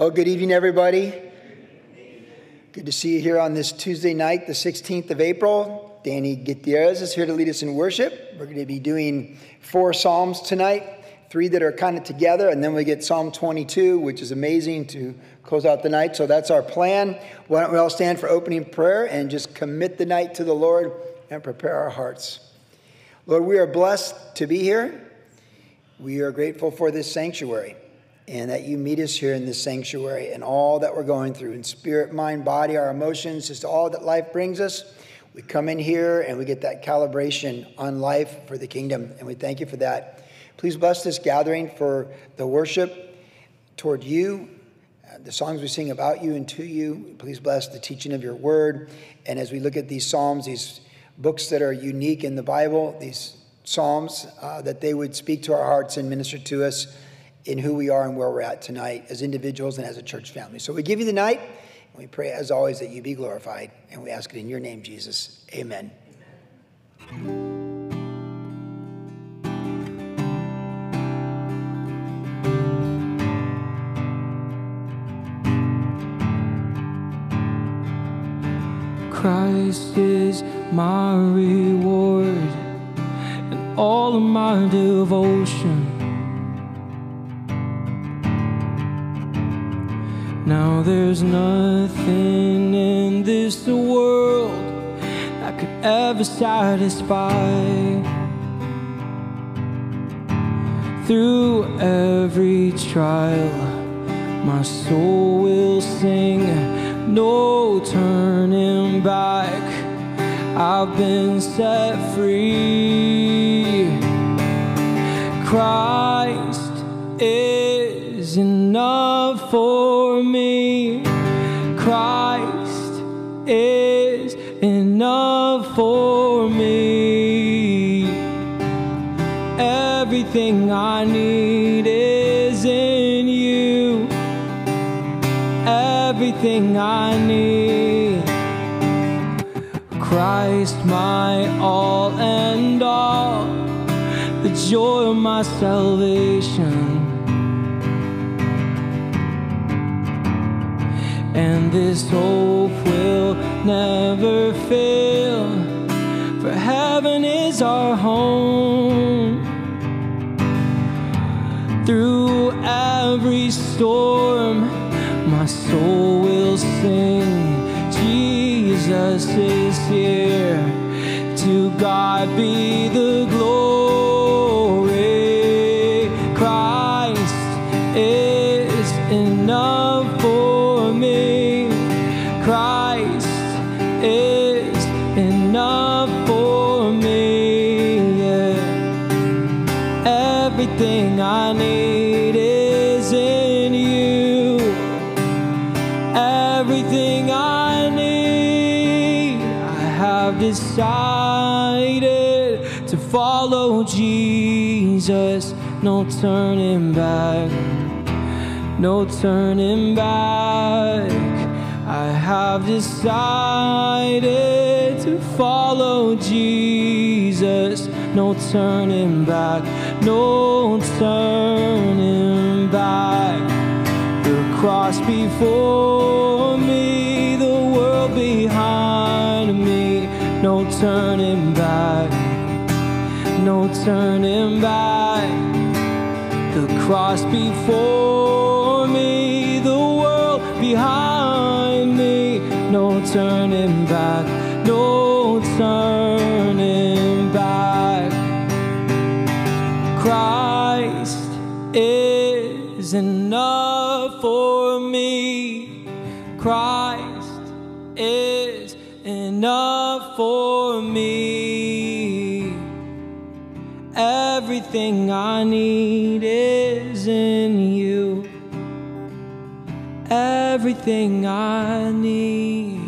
Well, good evening, everybody. Good to see you here on this Tuesday night, the 16th of April. Danny Gutierrez is here to lead us in worship. We're going to be doing four Psalms tonight, three that are kind of together, and then we get Psalm 22, which is amazing to close out the night. So that's our plan. Why don't we all stand for opening prayer and just commit the night to the Lord and prepare our hearts. Lord, we are blessed to be here. We are grateful for this sanctuary and that you meet us here in this sanctuary and all that we're going through in spirit, mind, body, our emotions, just all that life brings us. We come in here and we get that calibration on life for the kingdom, and we thank you for that. Please bless this gathering for the worship toward you, uh, the songs we sing about you and to you. Please bless the teaching of your word. And as we look at these Psalms, these books that are unique in the Bible, these Psalms, uh, that they would speak to our hearts and minister to us in who we are and where we're at tonight as individuals and as a church family. So we give you the night, and we pray, as always, that you be glorified. And we ask it in your name, Jesus. Amen. Christ is my reward and all of my devotion. Now there's nothing in this world that could ever satisfy. Through every trial, my soul will sing, no turning back. I've been set free. Christ is enough for me. Christ is enough for me. Everything I need is in you. Everything I need. Christ, my all and all, the joy of my salvation. And this hope will never fail, for heaven is our home. Through every storm, my soul will sing. Jesus is here. To God be Jesus. No turning back, no turning back. I have decided to follow Jesus. No turning back, no turning back. The cross before me, the world behind me. No turning back, no turning back. Cross before me, the world behind me. No turning back, no turning back. Christ is enough for me. Christ is enough for me. Everything I need is in you. Everything I need.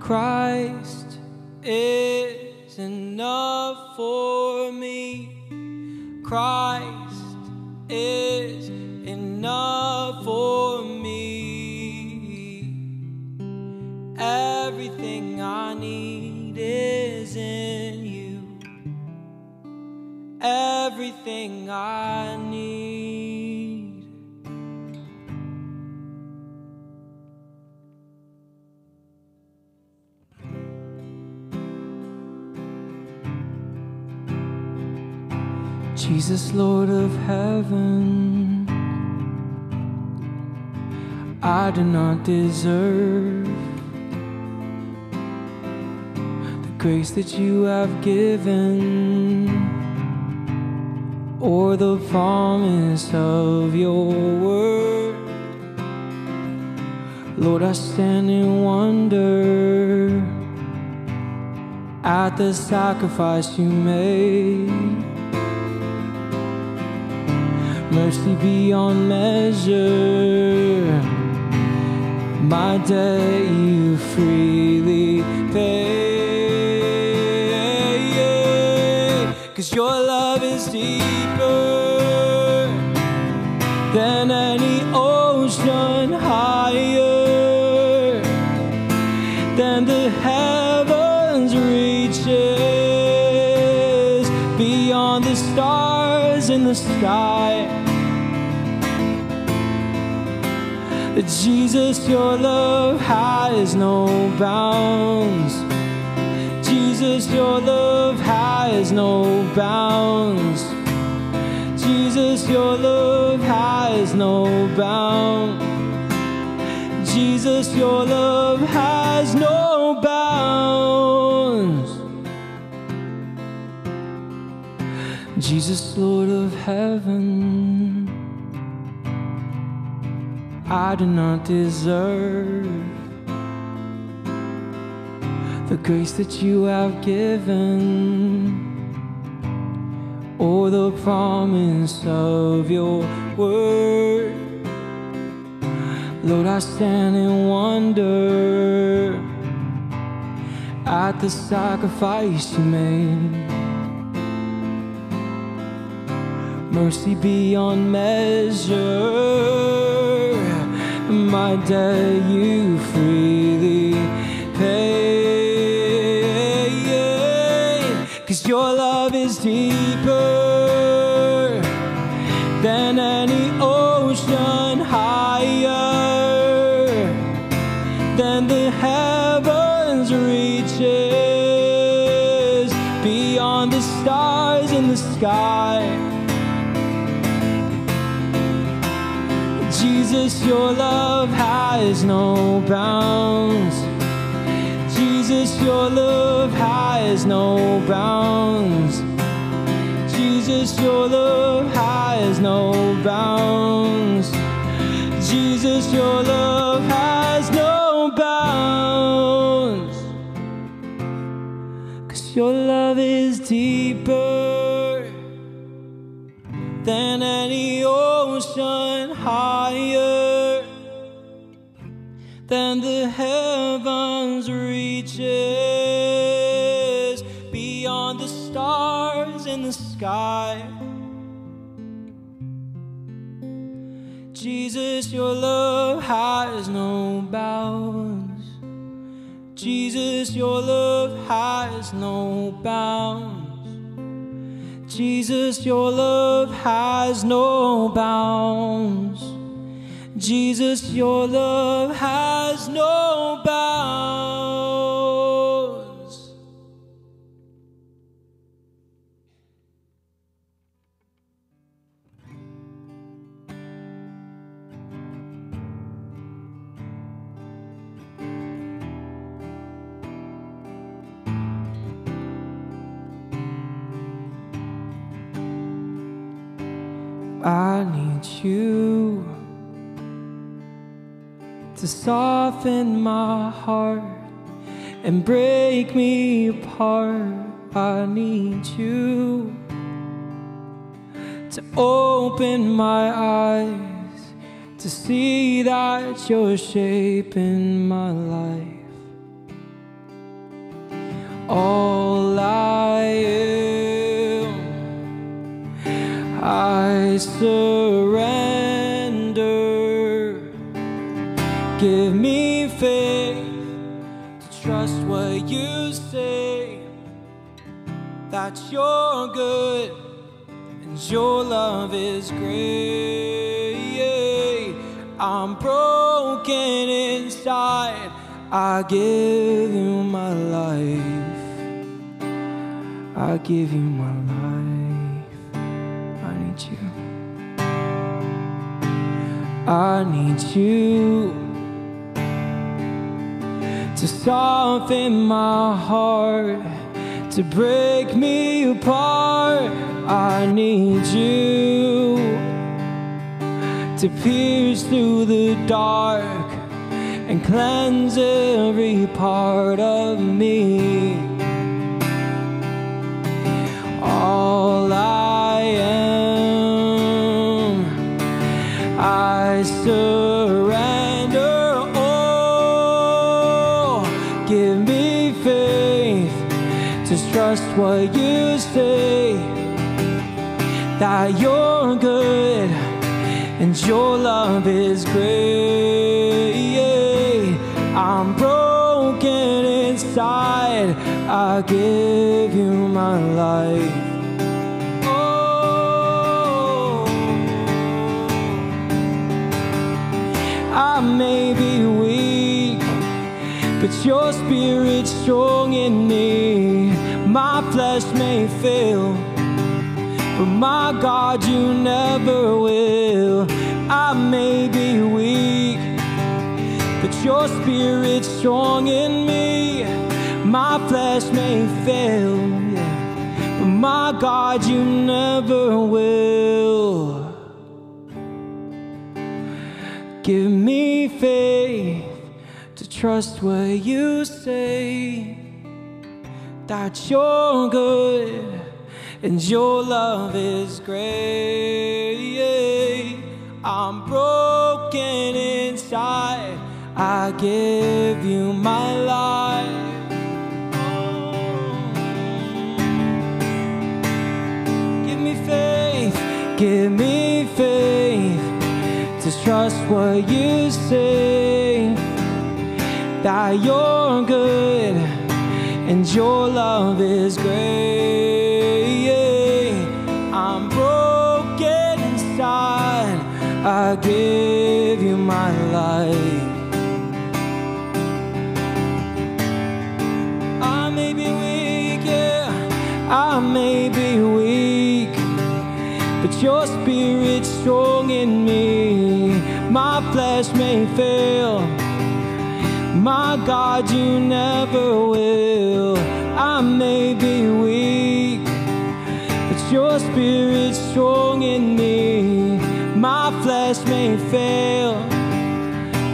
Christ is enough for me. Christ is enough for me. Everything I need is in you everything I need. Jesus, Lord of heaven, I do not deserve the grace that you have given or the promise of your word. Lord, I stand in wonder at the sacrifice you made. Mercy beyond measure, my debt you freely pay. Cause your love sky. Jesus, your love has no bounds. Jesus, your love has no bounds. Jesus, your love has no bounds. Jesus, your love has no Jesus, Lord of heaven, I do not deserve the grace that you have given or the promise of your word. Lord, I stand in wonder at the sacrifice you made. Mercy beyond measure, my debt you freely pay. Cause your love is deeper your love has no bounds. Jesus, your love has no bounds. Jesus, your love has no bounds. Jesus, your love has no bounds. Cause your love is deeper sky. Jesus, your love has no bounds. Jesus, your love has no bounds. Jesus, your love has no bounds. Jesus, your love has no bounds. Soften my heart and break me apart. I need you to open my eyes to see that you're shaping my life. All I am, I surrender. Give me faith to trust what you say. That you're good and your love is great. I'm broken inside. I give you my life. I give you my life. I need you. I need you to soften my heart, to break me apart. I need you to pierce through the dark and cleanse every part of me. All I am, I surrender. Trust what you say that you're good and your love is great. I'm broken inside. I give you my life. Oh, I may be weak, but your spirit's strong in me. Fail. But my God, you never will. I may be weak, but your spirit's strong in me. My flesh may fail, yeah. but my God, you never will. Give me faith to trust what you say that you're good and your love is great. I'm broken inside. I give you my life. Give me faith, give me faith to trust what you say. That you're good and your love is great. Your spirit's strong in me. My flesh may fail. My God, you never will. I may be weak, but your spirit's strong in me. My flesh may fail,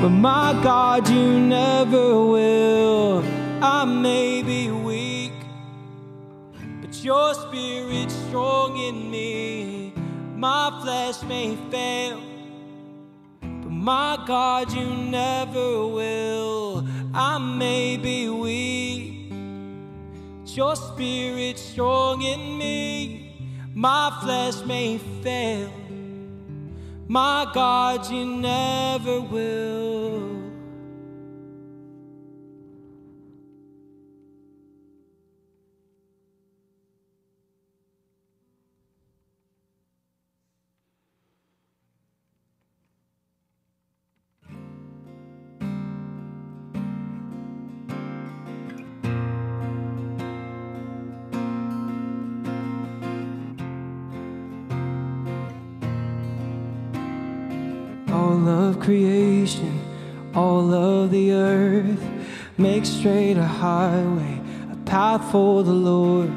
but my God, you never will. I may be weak, but your spirit's strong in me. My flesh may fail. But my God, you never will. I may be weak, but your spirit's strong in me. My flesh may fail. My God, you never will. All of the earth. Make straight a highway, a path for the Lord.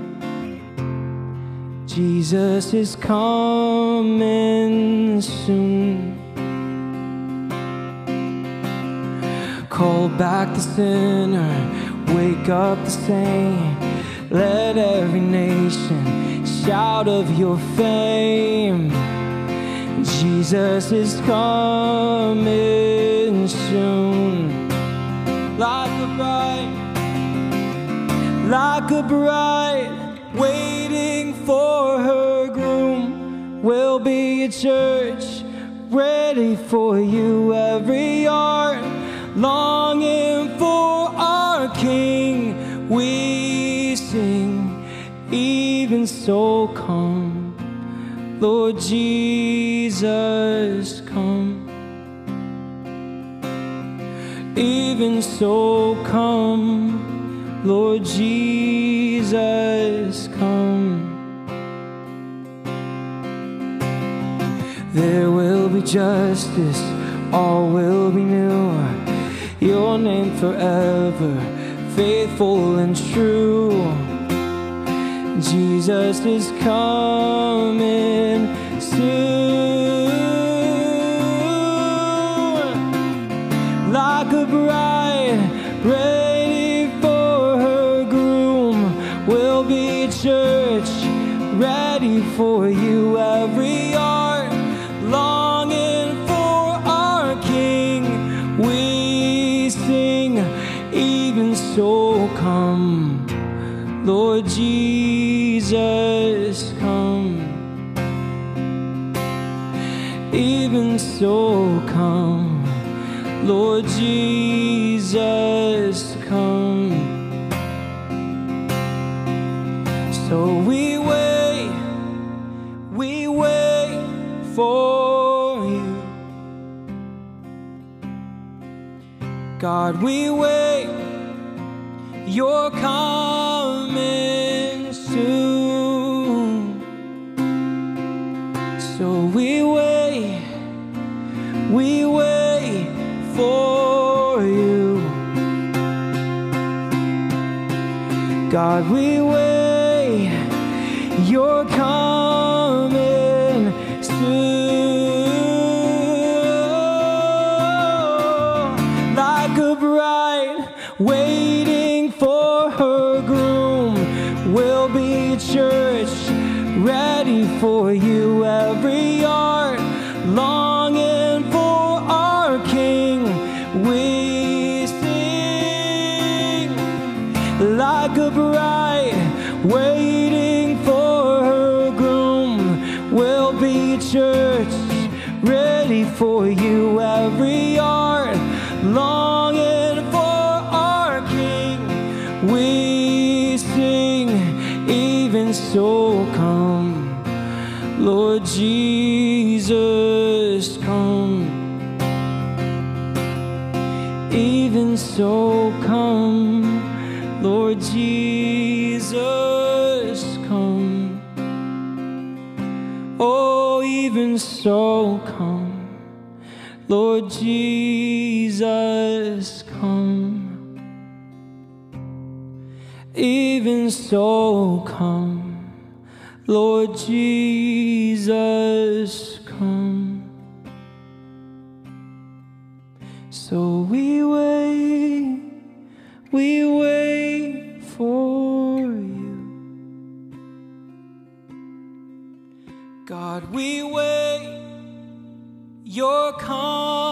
Jesus is coming soon. Call back the sinner, wake up the saint. Let every nation shout of your fame. Jesus is coming soon. Like a bride, like a bride, waiting for her groom. We'll be a church ready for you, every heart longing for our King. We sing, even so come. Lord Jesus, come. Even so, come, Lord Jesus, come. There will be justice, all will be new. Your name forever, faithful and true. Jesus is coming soon. Like a bride ready for her groom, will be church ready for you. Every heart longing for our King. We sing, even so, come, Lord Jesus, come. Even so, come, Lord Jesus, come. So we wait, we wait for you. God, we wait, you're coming God, we wait, Lord Jesus, come. Even so, come, Lord Jesus, come. Oh, even so, come, Lord Jesus, come. Even so, come, Lord Jesus, come. So we wait, we wait for you. God, we wait, you're coming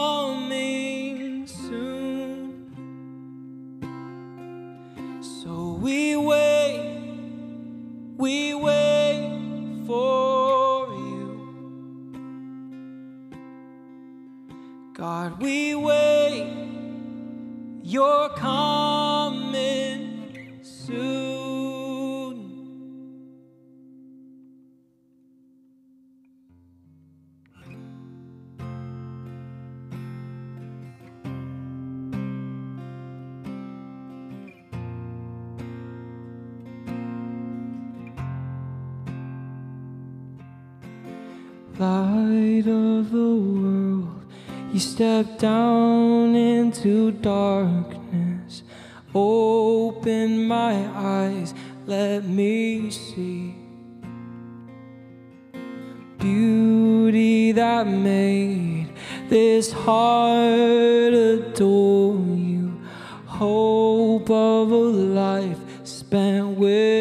God, we wait, you're coming soon. Step down into darkness. Open my eyes, let me see beauty that made this heart adore you. Hope of a life spent with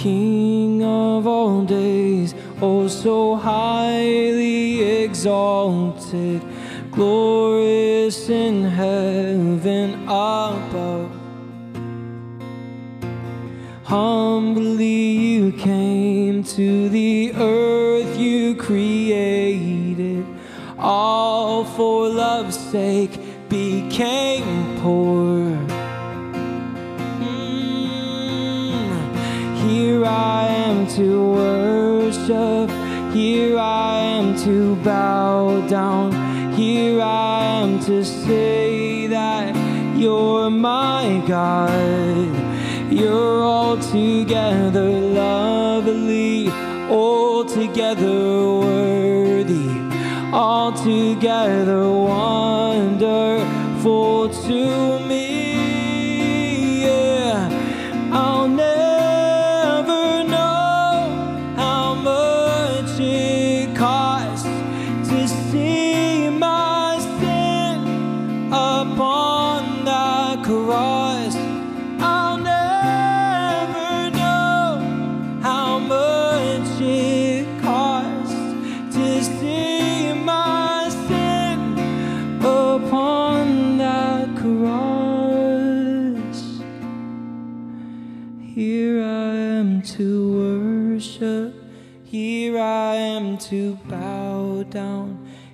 King of all days, oh so highly exalted, glorious in heaven above. Humbly you came to the earth you created, all for love's sake bow down, here I am to say that you're my God. You're altogether lovely, altogether worthy, altogether wonderful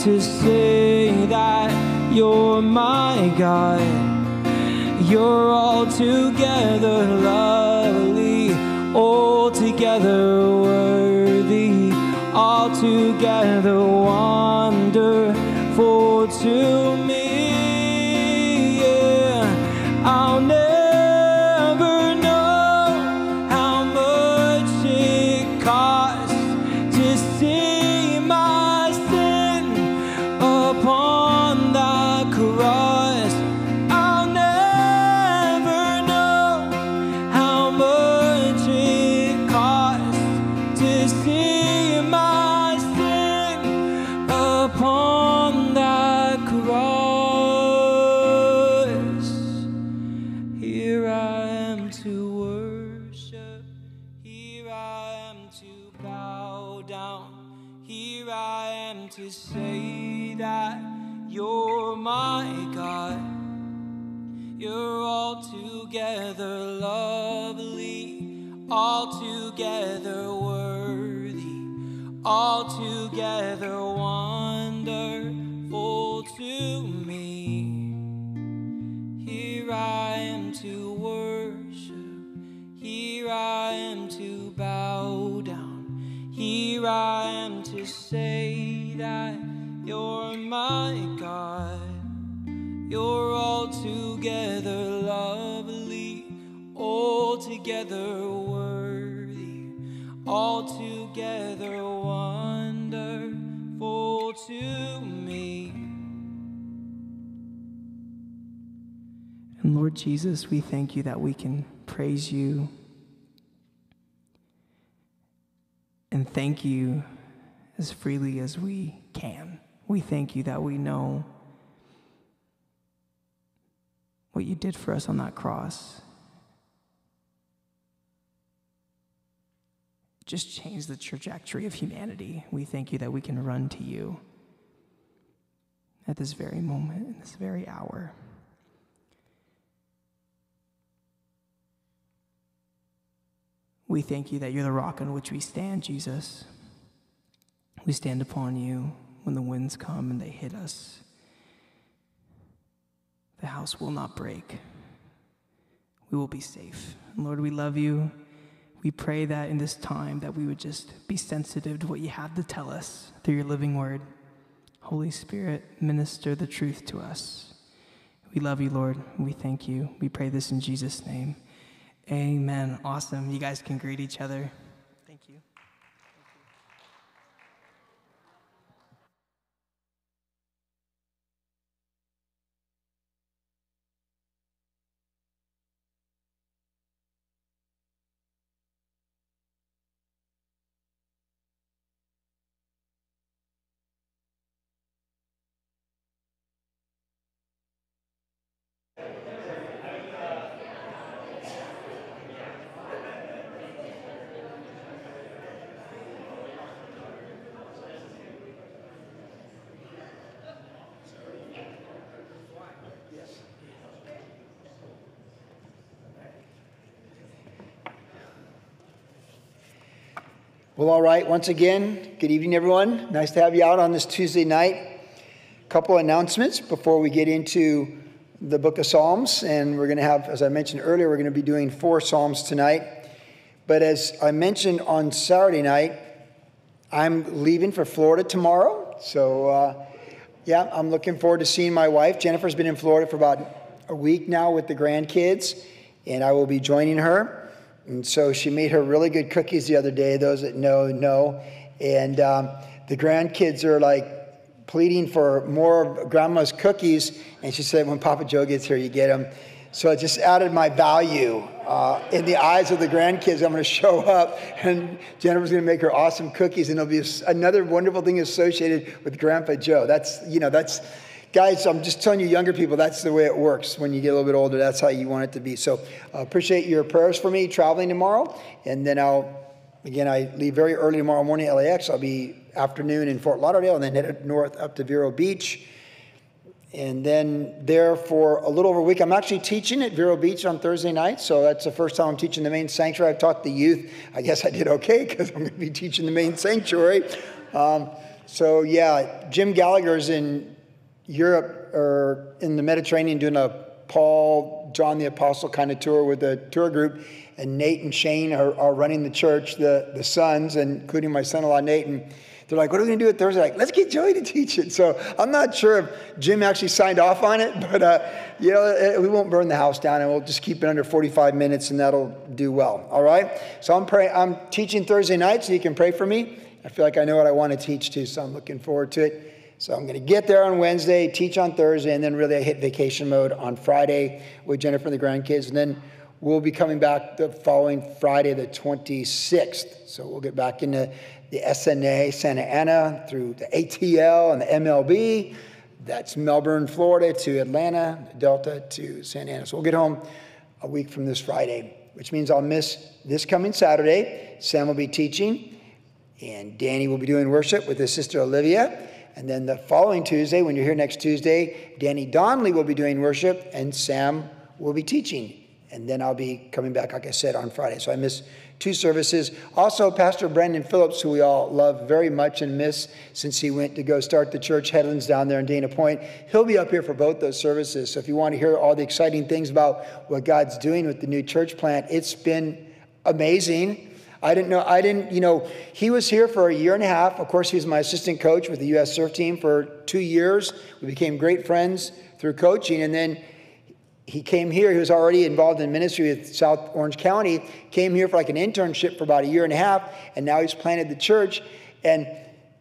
to say that you're my God. You're altogether lovely, altogether worthy, altogether wonderful to me. My God. You're altogether lovely, altogether worthy, altogether wonderful to me. And Lord Jesus, we thank you that we can praise you and thank you as freely as we can. We thank you that we know what you did for us on that cross. Just changed the trajectory of humanity. We thank you that we can run to you at this very moment, in this very hour. We thank you that you're the rock on which we stand, Jesus. We stand upon you when the winds come and they hit us. The house will not break. We will be safe. And Lord, we love you. We pray that in this time that we would just be sensitive to what you have to tell us through your living word. Holy Spirit, minister the truth to us. We love you, Lord. We thank you. We pray this in Jesus' name. Amen. Awesome. You guys can greet each other. Thank you. Well, all right. Once again, good evening, everyone. Nice to have you out on this Tuesday night. A couple announcements before we get into the book of Psalms. And we're going to have, as I mentioned earlier, we're going to be doing four Psalms tonight. But as I mentioned on Saturday night, I'm leaving for Florida tomorrow. So, uh, yeah, I'm looking forward to seeing my wife. Jennifer's been in Florida for about a week now with the grandkids, and I will be joining her. And so she made her really good cookies the other day. Those that know, know. And um, the grandkids are like pleading for more of grandma's cookies. And she said, when Papa Joe gets here, you get them. So it just added my value uh, in the eyes of the grandkids. I'm going to show up, and Jennifer's going to make her awesome cookies, and it'll be another wonderful thing associated with Grandpa Joe. That's you know that's guys, I'm just telling you, younger people, that's the way it works. When you get a little bit older, that's how you want it to be. So uh, appreciate your prayers for me traveling tomorrow. And then I'll, again, I leave very early tomorrow morning LAX. I'll be afternoon in Fort Lauderdale and then head north up to Vero Beach. And then there for a little over a week, I'm actually teaching at Vero Beach on Thursday night. So that's the first time I'm teaching the main sanctuary. I've taught the youth. I guess I did okay because I'm going to be teaching the main sanctuary. Um, so yeah, Jim Gallagher's in Europe or in the Mediterranean doing a Paul, John the Apostle kind of tour with a tour group. And Nate and Shane are, are running the church, the, the sons, including my son in law, Nate. And they're like, what are we going to do at Thursday? Like, let's get Joey to teach it. So I'm not sure if Jim actually signed off on it, but, uh, you know, we won't burn the house down and we'll just keep it under 45 minutes and that'll do well. All right? So I'm, praying, I'm teaching Thursday night so you can pray for me. I feel like I know what I want to teach too, so I'm looking forward to it. So I'm going to get there on Wednesday, teach on Thursday, and then really I hit vacation mode on Friday with Jennifer and the grandkids. And then we'll be coming back the following Friday, the 26th. So we'll get back into the SNA, Santa Ana, through the ATL and the MLB. That's Melbourne, Florida to Atlanta, Delta to Santa Ana. So we'll get home a week from this Friday, which means I'll miss this coming Saturday. Sam will be teaching, and Danny will be doing worship with his sister Olivia. And then the following Tuesday, when you're here next Tuesday, Danny Donnelly will be doing worship and Sam will be teaching. And then I'll be coming back, like I said, on Friday. So I miss two services. Also, Pastor Brandon Phillips, who we all love very much and miss since he went to go start the church Headlands down there in Dana Point, he'll be up here for both those services. So if you want to hear all the exciting things about what God's doing with the new church plant, it's been amazing. I didn't know, I didn't, you know, he was here for a year and a half. Of course, he was my assistant coach with the U.S. surf team for two years. We became great friends through coaching. And then he came here. He was already involved in ministry with South Orange County, came here for like an internship for about a year and a half. And now he's planted the church. And,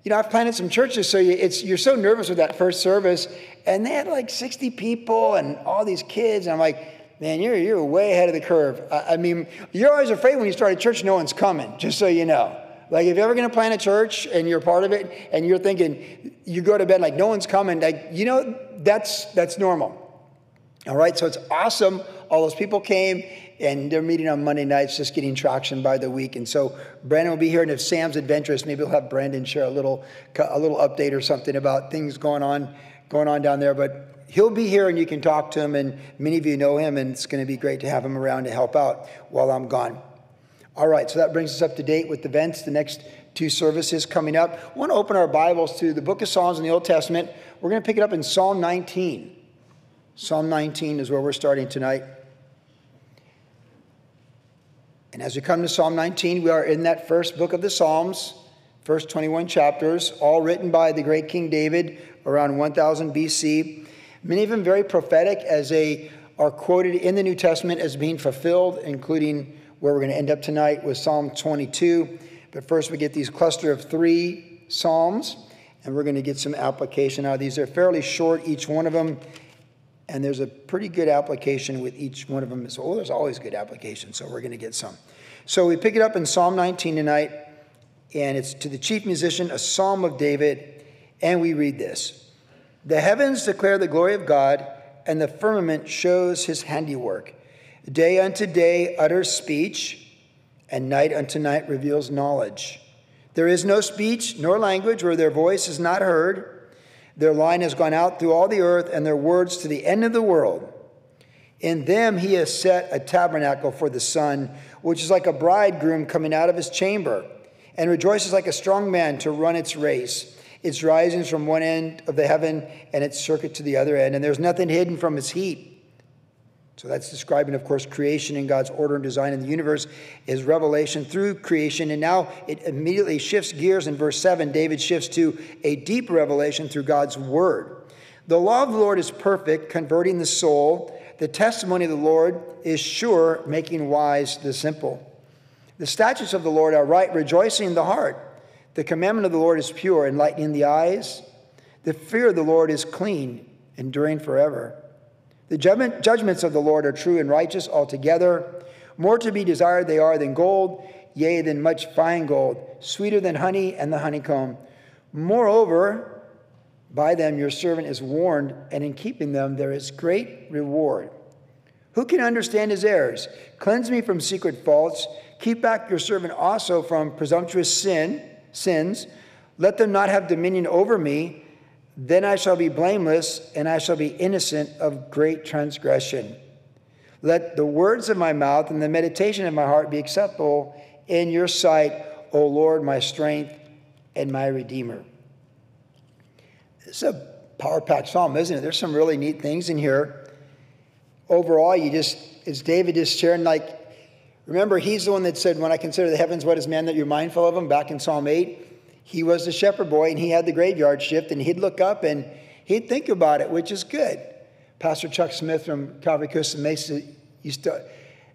you know, I've planted some churches, so you, it's, you're so nervous with that first service. And they had like 60 people and all these kids. And I'm like, man, you're, you're way ahead of the curve. I, I mean, you're always afraid when you start a church, no one's coming, just so you know. Like, if you're ever going to plant a church and you're part of it and you're thinking, you go to bed like no one's coming, like, you know, that's, that's normal. All right, so it's awesome. All those people came and they're meeting on Monday nights, just getting traction by the week. And so Brandon will be here, and if Sam's adventurous, maybe we'll have Brandon share a little, a little update or something about things going on, going on down there. But he'll be here and you can talk to him, and many of you know him, and it's going to be great to have him around to help out while I'm gone. All right, so that brings us up to date with events. The next two services coming up. I want to open our Bibles to the book of Psalms in the Old Testament. We're going to pick it up in Psalm 19. Psalm 19 is where we're starting tonight. And as we come to Psalm 19, we are in that first book of the Psalms, first 21 chapters, all written by the great King David around 1000 BC. Many of them very prophetic as they are quoted in the New Testament as being fulfilled, including where we're going to end up tonight with Psalm 22. But first, we get these cluster of three Psalms, and we're going to get some application out of these. They're fairly short, each one of them, and there's a pretty good application with each one of them. So, well, there's always good application, so we're going to get some. So we pick it up in Psalm 19 tonight, and it's to the chief musician, a psalm of David, and we read this. The heavens declare the glory of God, and the firmament shows his handiwork. Day unto day utters speech, and night unto night reveals knowledge. There is no speech nor language where their voice is not heard. Their line has gone out through all the earth, and their words to the end of the world. In them he has set a tabernacle for the sun, which is like a bridegroom coming out of his chamber and rejoices like a strong man to run its race. Its rising from one end of the heaven and its circuit to the other end, and there's nothing hidden from its heat. So that's describing, of course, creation and God's order and design in the universe is revelation through creation. And now it immediately shifts gears in verse 7. David shifts to a deep revelation through God's word. The law of the Lord is perfect, converting the soul. The testimony of the Lord is sure, making wise the simple. The statutes of the Lord are right, rejoicing the heart. The commandment of the Lord is pure, enlightening the eyes. The fear of the Lord is clean, enduring forever. The judgment, judgments of the Lord are true and righteous altogether. More to be desired they are than gold, yea, than much fine gold, sweeter than honey and the honeycomb. Moreover, by them your servant is warned, and in keeping them there is great reward. Who can understand his errors? Cleanse me from secret faults. Keep back your servant also from presumptuous sin, sins. Let them not have dominion over me. Then I shall be blameless, and I shall be innocent of great transgression. Let the words of my mouth and the meditation of my heart be acceptable in your sight, O Lord, my strength and my redeemer. It's a power packed psalm, isn't it? There's some really neat things in here. Overall, you just, as David is sharing, like, remember, he's the one that said, When I consider the heavens, what is man that you're mindful of him? Back in Psalm 8 he was the shepherd boy and he had the graveyard shift and he'd look up and he'd think about it, which is good. Pastor Chuck Smith from Calvary Costa Mesa used to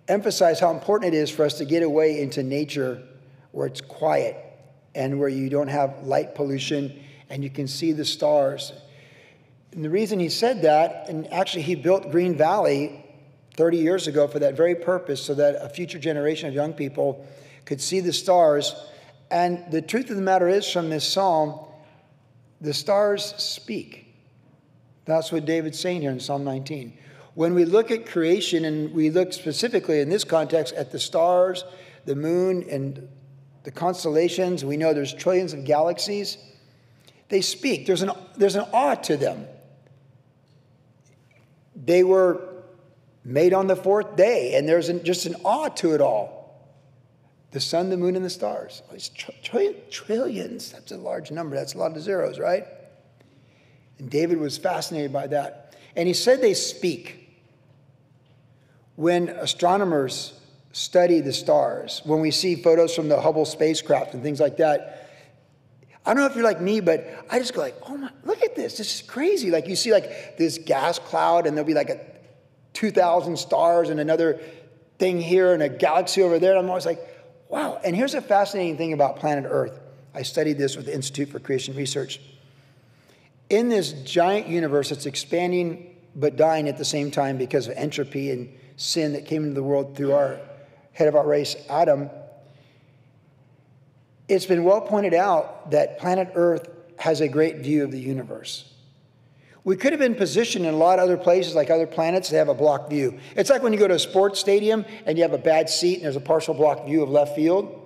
emphasize how important it is for us to get away into nature where it's quiet and where you don't have light pollution and you can see the stars. And the reason he said that, and actually he built Green Valley 30 years ago for that very purpose, so that a future generation of young people could see the stars and the truth of the matter is, from this psalm, the stars speak. That's what David's saying here in Psalm 19. When we look at creation, and we look specifically in this context at the stars, the moon, and the constellations, we know there's trillions of galaxies. They speak. There's an, there's an awe to them. They were made on the fourth day, and there's an, just an awe to it all the sun, the moon, and the stars. It's tr- trillions. That's a large number. That's a lot of zeros, right? And David was fascinated by that. And he said they speak. When astronomers study the stars, when we see photos from the Hubble spacecraft and things like that, I don't know if you're like me, but I just go like, oh my, look at this. This is crazy. Like you see like this gas cloud and there'll be like a 2,000 stars and another thing here and a galaxy over there. And I'm always like, Wow. And here's a fascinating thing about planet Earth. I studied this with the Institute for Creation Research. In this giant universe that's expanding but dying at the same time because of entropy and sin that came into the world through our head of our race, Adam, it's been well pointed out that planet Earth has a great view of the universe. We could have been positioned in a lot of other places, like other planets, to have a block view. It's like when you go to a sports stadium and you have a bad seat and there's a partial block view of left field.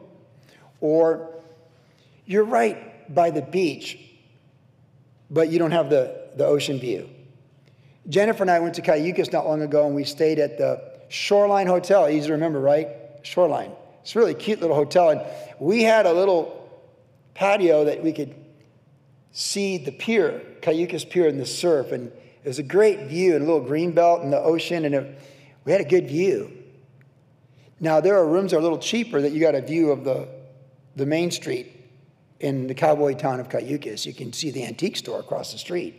Or you're right by the beach, but you don't have the, the ocean view. Jennifer and I went to Cayucos not long ago and we stayed at the Shoreline Hotel. Easy to remember, right? Shoreline. It's a really cute little hotel. And we had a little patio that we could see the pier, Cayucos Pier in the surf. And it was a great view and a little green belt in the ocean. And it, we had a good view. Now, there are rooms that are a little cheaper that you got a view of the, the main street in the cowboy town of Cayucos. You can see the antique store across the street,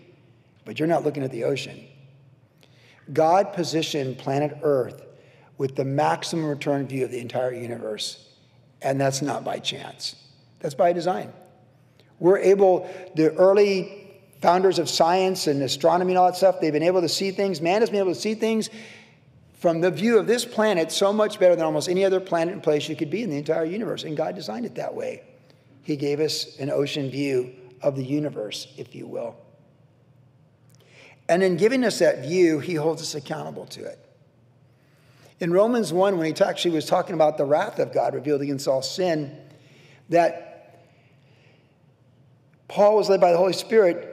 but you're not looking at the ocean. God positioned planet Earth with the maximum return view of the entire universe, and that's not by chance. That's by design. We're able, the early founders of science and astronomy and all that stuff, they've been able to see things. Man has been able to see things from the view of this planet so much better than almost any other planet and place you could be in the entire universe. And God designed it that way. He gave us an ocean view of the universe, if you will. And in giving us that view, he holds us accountable to it. In Romans 1, when he actually was talking about the wrath of God revealed against all sin, that Paul was led by the Holy Spirit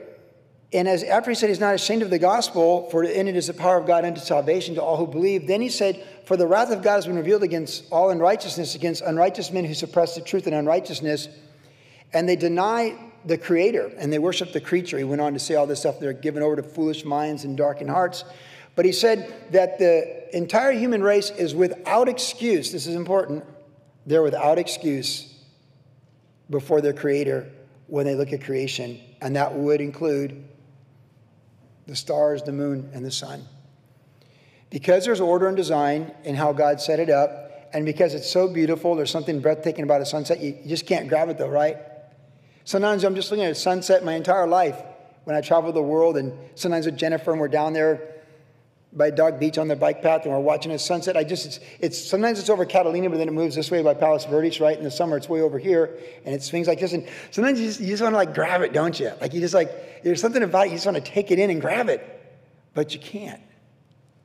And as after he said he's not ashamed of the gospel, for in it is the power of God unto salvation to all who believe, then he said, For the wrath of God has been revealed against all unrighteousness, against unrighteous men who suppress the truth and unrighteousness, and they deny the creator and they worship the creature. He went on to say all this stuff. They're given over to foolish minds and darkened hearts. But he said that the entire human race is without excuse. This is important. They're without excuse before their creator when they look at creation. And that would include the stars, the moon, and the sun. Because there's order and design in how God set it up, and because it's so beautiful, there's something breathtaking about a sunset. You, you just can't grab it though, right? Sometimes I'm just looking at a sunset my entire life when I travel the world, and sometimes with Jennifer, and we're down there by Dog Beach on the bike path, and we're watching a sunset. I just, it's, it's sometimes it's over Catalina, but then it moves this way by Palos Verdes, right? In the summer, it's way over here, and it swings like this. And sometimes you just, you just want to like grab it, don't you? Like you just like, there's something about it, you just want to take it in and grab it, but you can't.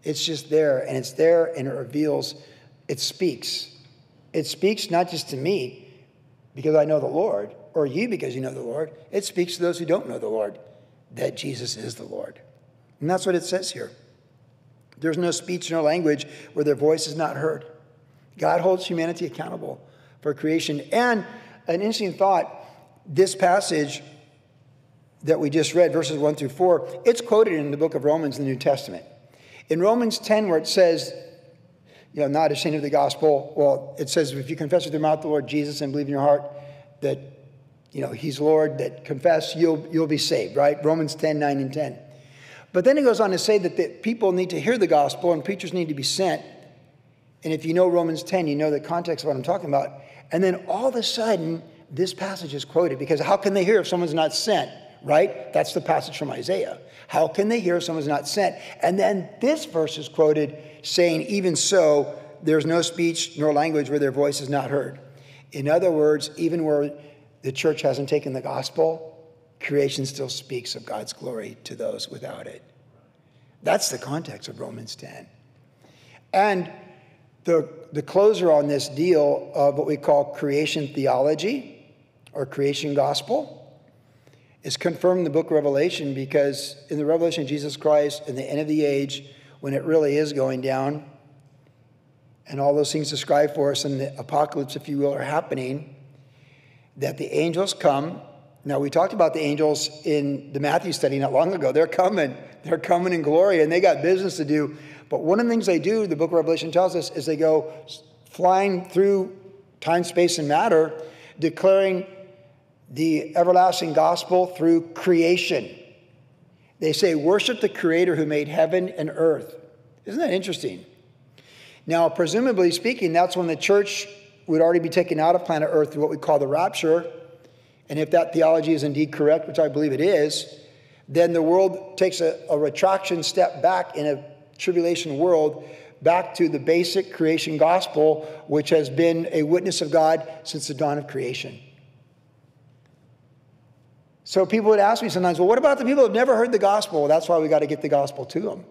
It's just there, and it's there, and it reveals, it speaks. It speaks not just to me because I know the Lord, or you because you know the Lord. It speaks to those who don't know the Lord that Jesus is the Lord. And that's what it says here. There's no speech nor language where their voice is not heard. God holds humanity accountable for creation. And an interesting thought this passage that we just read, verses 1 through 4, it's quoted in the book of Romans in the New Testament. In Romans 10, where it says, you know, not ashamed of the gospel, well, it says, if you confess with your mouth the Lord Jesus and believe in your heart that, you know, he's Lord, that confess, you'll, you'll be saved, right? Romans 10, 9, and 10. But then he goes on to say that the people need to hear the gospel and preachers need to be sent. And if you know Romans 10, you know the context of what I'm talking about. And then all of a sudden, this passage is quoted because how can they hear if someone's not sent, right? That's the passage from Isaiah. How can they hear if someone's not sent? And then this verse is quoted saying, even so, there's no speech nor language where their voice is not heard. In other words, even where the church hasn't taken the gospel, creation still speaks of God's glory to those without it. That's the context of Romans 10. And the, the closer on this deal of what we call creation theology or creation gospel is confirmed in the book of Revelation because in the revelation of Jesus Christ in the end of the age, when it really is going down, and all those things described for us in the apocalypse, if you will, are happening, that the angels come now, we talked about the angels in the Matthew study not long ago. They're coming. They're coming in glory, and they got business to do. But one of the things they do, the book of Revelation tells us, is they go flying through time, space, and matter, declaring the everlasting gospel through creation. They say, Worship the Creator who made heaven and earth. Isn't that interesting? Now, presumably speaking, that's when the church would already be taken out of planet Earth through what we call the rapture and if that theology is indeed correct, which I believe it is, then the world takes a, a retraction step back in a tribulation world back to the basic creation gospel, which has been a witness of God since the dawn of creation. So people would ask me sometimes, well, what about the people who have never heard the gospel? Well, that's why we got to get the gospel to them.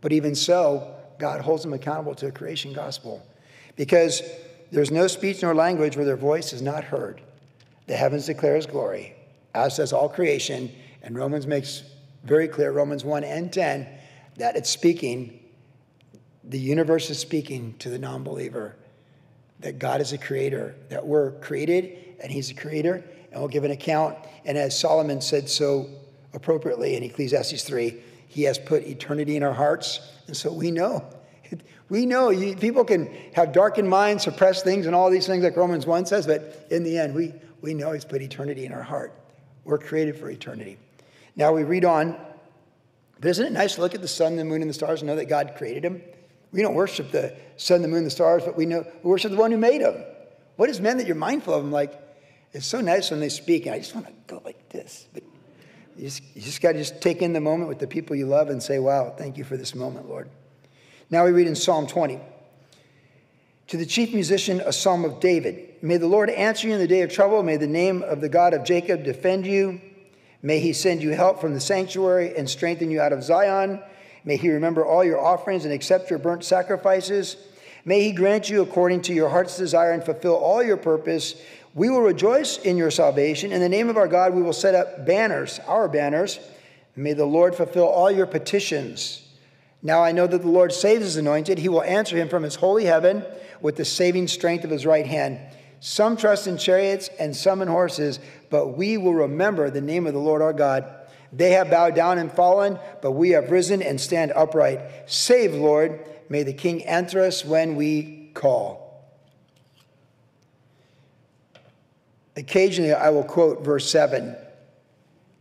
But even so, God holds them accountable to the creation gospel because there's no speech nor language where their voice is not heard. The heavens declare his glory, as does all creation. And Romans makes very clear, Romans 1 and 10, that it's speaking, the universe is speaking to the non believer that God is a creator, that we're created and he's a creator, and we'll give an account. And as Solomon said so appropriately in Ecclesiastes 3, he has put eternity in our hearts. And so we know. We know you, people can have darkened minds, suppress things, and all these things like Romans 1 says, but in the end, we, we know He's put eternity in our heart. We're created for eternity. Now we read on, but isn't it nice to look at the sun, the moon, and the stars and know that God created them? We don't worship the sun, the moon, the stars, but we know we worship the one who made them. What is man that you're mindful of them? Like, it's so nice when they speak, and I just want to go like this. But you just, you just got to just take in the moment with the people you love and say, wow, thank you for this moment, Lord. Now we read in Psalm 20. To the chief musician, a psalm of David. May the Lord answer you in the day of trouble. May the name of the God of Jacob defend you. May he send you help from the sanctuary and strengthen you out of Zion. May he remember all your offerings and accept your burnt sacrifices. May he grant you according to your heart's desire and fulfill all your purpose. We will rejoice in your salvation. In the name of our God, we will set up banners, our banners, May the Lord fulfill all your petitions. Now I know that the Lord saves his anointed. He will answer him from his holy heaven with the saving strength of his right hand. Some trust in chariots and some in horses, but we will remember the name of the Lord our God. They have bowed down and fallen, but we have risen and stand upright. Save, Lord. May the King answer us when we call. Occasionally, I will quote verse 7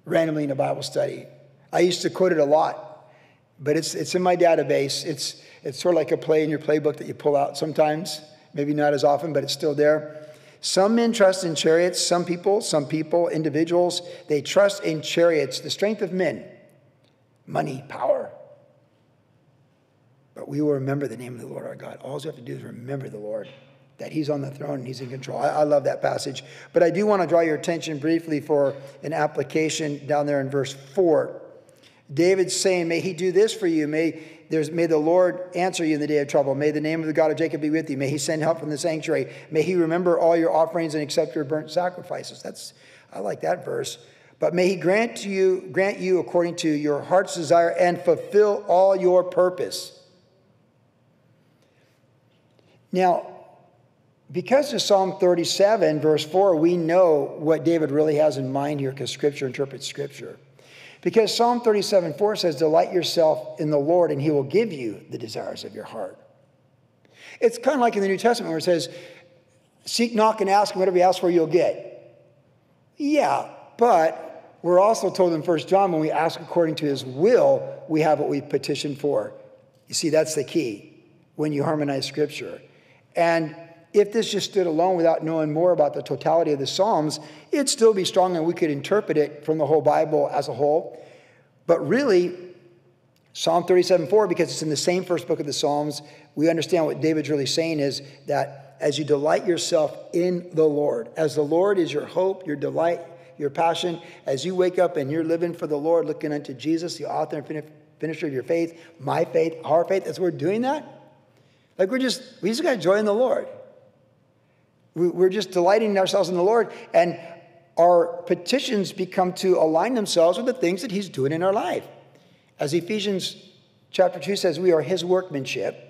randomly in a Bible study. I used to quote it a lot, but it's, it's in my database. It's, it's sort of like a play in your playbook that you pull out sometimes, maybe not as often, but it's still there. Some men trust in chariots, some people, some people, individuals, they trust in chariots, the strength of men, money, power. But we will remember the name of the Lord our God. All you have to do is remember the Lord that he's on the throne and he's in control. I, I, love that passage. But I do want to draw your attention briefly for an application down there in verse 4. David's saying, May he do this for you. May, there's, may the Lord answer you in the day of trouble. May the name of the God of Jacob be with you. May he send help from the sanctuary. May he remember all your offerings and accept your burnt sacrifices. That's I like that verse. But may he grant to you, grant you according to your heart's desire and fulfill all your purpose. Now, because of Psalm 37, verse 4, we know what David really has in mind here because Scripture interprets Scripture. Because Psalm 37, 4 says, Delight yourself in the Lord, and he will give you the desires of your heart. It's kind of like in the New Testament where it says, Seek, knock, and ask, and whatever you ask for, you'll get. Yeah, but we're also told in 1 John, when we ask according to his will, we have what we petition for. You see, that's the key when you harmonize Scripture. And if this just stood alone without knowing more about the totality of the Psalms, it'd still be strong and we could interpret it from the whole Bible as a whole. But really, Psalm 37 4, because it's in the same first book of the Psalms, we understand what David's really saying is that as you delight yourself in the Lord, as the Lord is your hope, your delight, your passion, as you wake up and you're living for the Lord, looking unto Jesus, the author and finisher of your faith, my faith, our faith, as we're doing that, like we're just, we just got joy in the Lord. We're just delighting ourselves in the Lord, and our petitions become to align themselves with the things that He's doing in our life. As Ephesians chapter 2 says, we are His workmanship.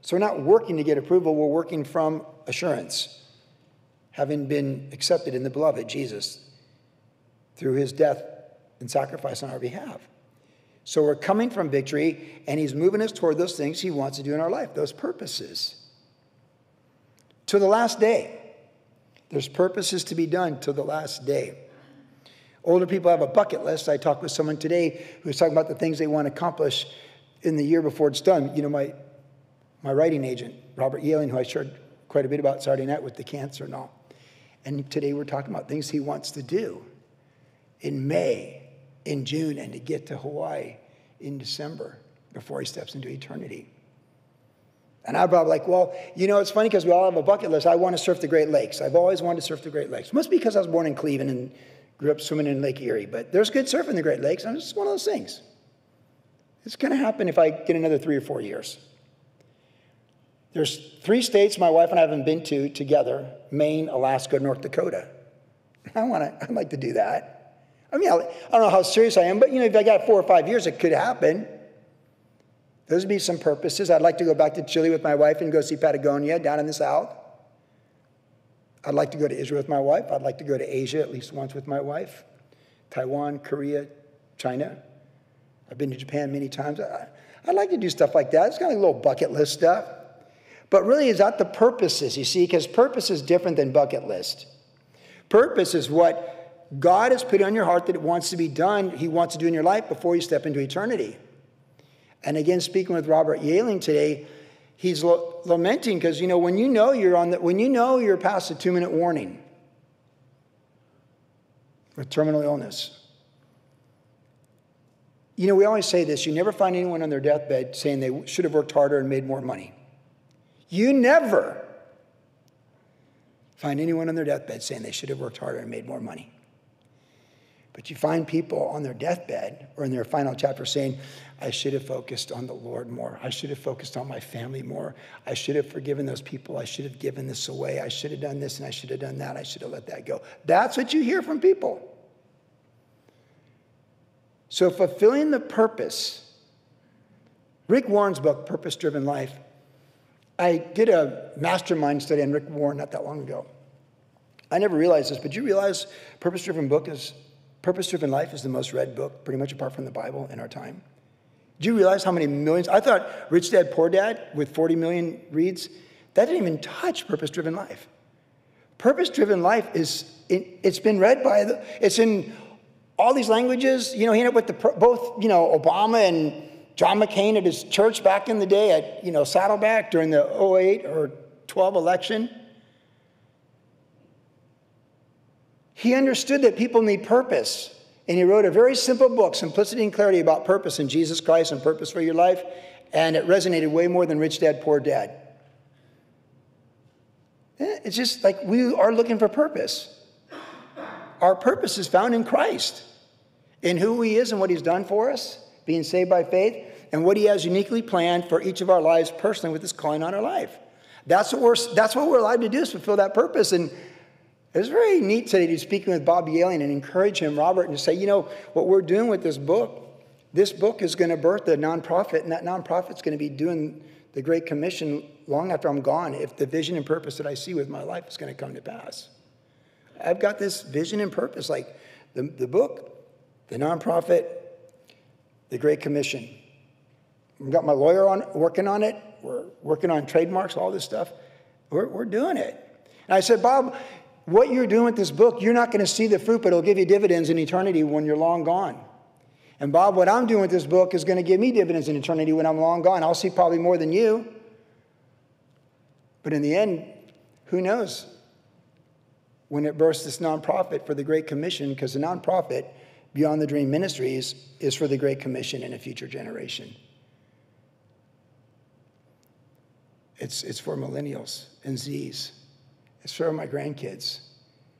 So we're not working to get approval, we're working from assurance, having been accepted in the beloved Jesus through His death and sacrifice on our behalf. So we're coming from victory, and He's moving us toward those things He wants to do in our life, those purposes. To the last day. There's purposes to be done till the last day. Older people have a bucket list. I talked with someone today who was talking about the things they want to accomplish in the year before it's done. You know, my, my writing agent, Robert Yealing, who I shared quite a bit about Saturday night with the cancer and all. And today we're talking about things he wants to do in May, in June, and to get to Hawaii in December before he steps into eternity. And I'm probably like, well, you know, it's funny because we all have a bucket list. I want to surf the Great Lakes. I've always wanted to surf the Great Lakes. Must be because I was born in Cleveland and grew up swimming in Lake Erie. But there's good surf in the Great Lakes, and it's just one of those things. It's going to happen if I get another three or four years. There's three states my wife and I haven't been to together Maine, Alaska, North Dakota. I want to, I'd like to do that. I mean, I don't know how serious I am, but you know, if I got four or five years, it could happen. Those would be some purposes. I'd like to go back to Chile with my wife and go see Patagonia down in the south. I'd like to go to Israel with my wife. I'd like to go to Asia at least once with my wife. Taiwan, Korea, China. I've been to Japan many times. I, would like to do stuff like that. It's kind of like a little bucket list stuff. But really, is that the purposes, you see? Because purpose is different than bucket list. Purpose is what God has put on your heart that it wants to be done, He wants to do in your life before you step into eternity. And again, speaking with Robert Yaling today, he's lamenting because you know when you know you're on the, when you know you're past the two minute warning with terminal illness. You know, we always say this you never find anyone on their deathbed saying they should have worked harder and made more money. You never find anyone on their deathbed saying they should have worked harder and made more money. But you find people on their deathbed or in their final chapter saying, I should have focused on the Lord more. I should have focused on my family more. I should have forgiven those people. I should have given this away. I should have done this and I should have done that. I should have let that go. That's what you hear from people. So, fulfilling the purpose, Rick Warren's book, Purpose Driven Life, I did a mastermind study on Rick Warren not that long ago. I never realized this, but you realize Purpose Driven book is Purpose Driven Life is the most read book, pretty much apart from the Bible, in our time. Do you realize how many millions? I thought Rich Dad Poor Dad with 40 million reads, that didn't even touch Purpose Driven Life. Purpose Driven Life is, it, has been read by, the, it's in all these languages. You know, he ended up with the, both, you know, Obama and John McCain at his church back in the day at, you know, Saddleback during the 08 or 12 election. He understood that people need purpose. And he wrote a very simple book, Simplicity and Clarity, about purpose in Jesus Christ and purpose for your life. And it resonated way more than Rich Dad, Poor Dad. Eh, it's just like we are looking for purpose. Our purpose is found in Christ, in who He is and what He's done for us, being saved by faith, and what He has uniquely planned for each of our lives personally with His calling on our life. That's what we're, that's what we're allowed to do is fulfill that purpose. And it was very neat today to be speaking with Bob Yalian and encourage him, Robert, and to say, you know, what we're doing with this book, this book is going to birth a nonprofit, and that nonprofit's going to be doing the Great Commission long after I'm gone if the vision and purpose that I see with my life is going to come to pass. I've got this vision and purpose, like the, the book, the nonprofit, the Great Commission. I've got my lawyer on working on it. We're working on trademarks, all this stuff. We're, we're doing it. And I said, Bob, what you're doing with this book, you're not going to see the fruit, but it'll give you dividends in eternity when you're long gone. And Bob, what I'm doing with this book is going to give me dividends in eternity when I'm long gone. I'll see probably more than you. But in the end, who knows when it bursts this nonprofit for the Great Commission, because the nonprofit, Beyond the Dream Ministries, is for the Great Commission in a future generation. It's, it's for millennials and Z's. It's for my grandkids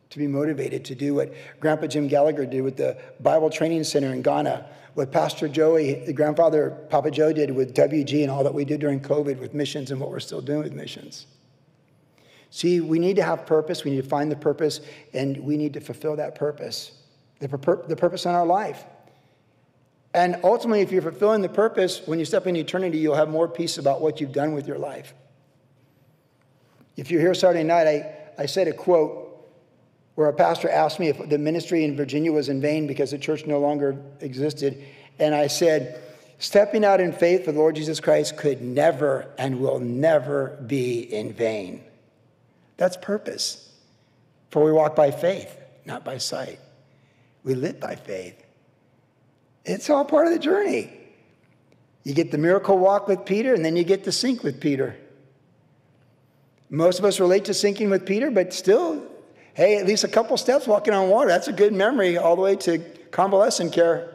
to be motivated to do what Grandpa Jim Gallagher did with the Bible Training Center in Ghana, what Pastor Joey, the grandfather Papa Joe did with WG and all that we did during COVID with missions and what we're still doing with missions. See, we need to have purpose, we need to find the purpose, and we need to fulfill that purpose, the, pur- the purpose in our life. And ultimately, if you're fulfilling the purpose, when you step into eternity, you'll have more peace about what you've done with your life. If you're here Saturday night, I, I said a quote where a pastor asked me if the ministry in Virginia was in vain because the church no longer existed. And I said, stepping out in faith for the Lord Jesus Christ could never and will never be in vain. That's purpose. For we walk by faith, not by sight. We live by faith. It's all part of the journey. You get the miracle walk with Peter, and then you get to sink with Peter. Most of us relate to sinking with Peter, but still, hey, at least a couple steps walking on water. That's a good memory all the way to convalescent care.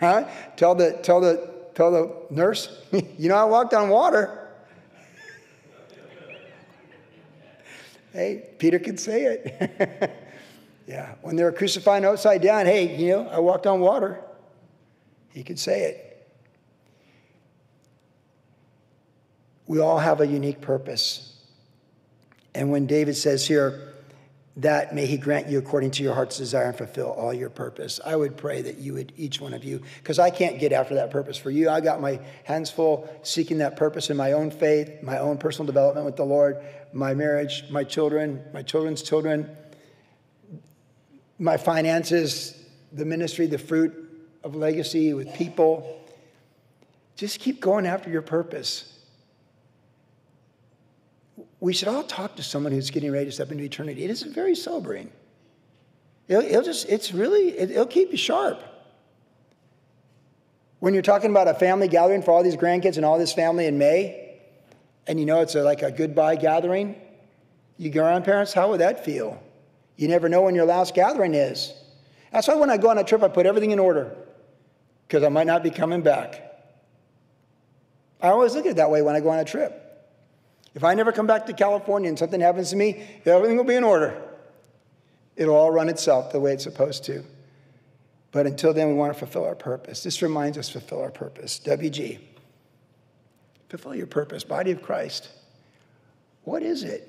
Huh? Tell the, tell the, tell the nurse, you know, I walked on water. hey, Peter could say it. yeah, when they were crucifying upside down, hey, you know, I walked on water. He could say it. We all have a unique purpose. And when David says here, that may he grant you according to your heart's desire and fulfill all your purpose. I would pray that you would, each one of you, because I can't get after that purpose for you. I got my hands full seeking that purpose in my own faith, my own personal development with the Lord, my marriage, my children, my children's children, my finances, the ministry, the fruit of legacy with people. Just keep going after your purpose we should all talk to someone who's getting ready to step into eternity. It is very sobering. It'll, it'll just, it's really, it, it'll keep you sharp. When you're talking about a family gathering for all these grandkids and all this family in May, and you know it's a, like a goodbye gathering, you grandparents, how would that feel? You never know when your last gathering is. That's why when I go on a trip, I put everything in order, because I might not be coming back. I always look at it that way when I go on a trip. If I never come back to California and something happens to me, everything will be in order. It'll all run itself the way it's supposed to. But until then, we want to fulfill our purpose. This reminds us fulfill our purpose. WG. Fulfill your purpose, body of Christ. What is it?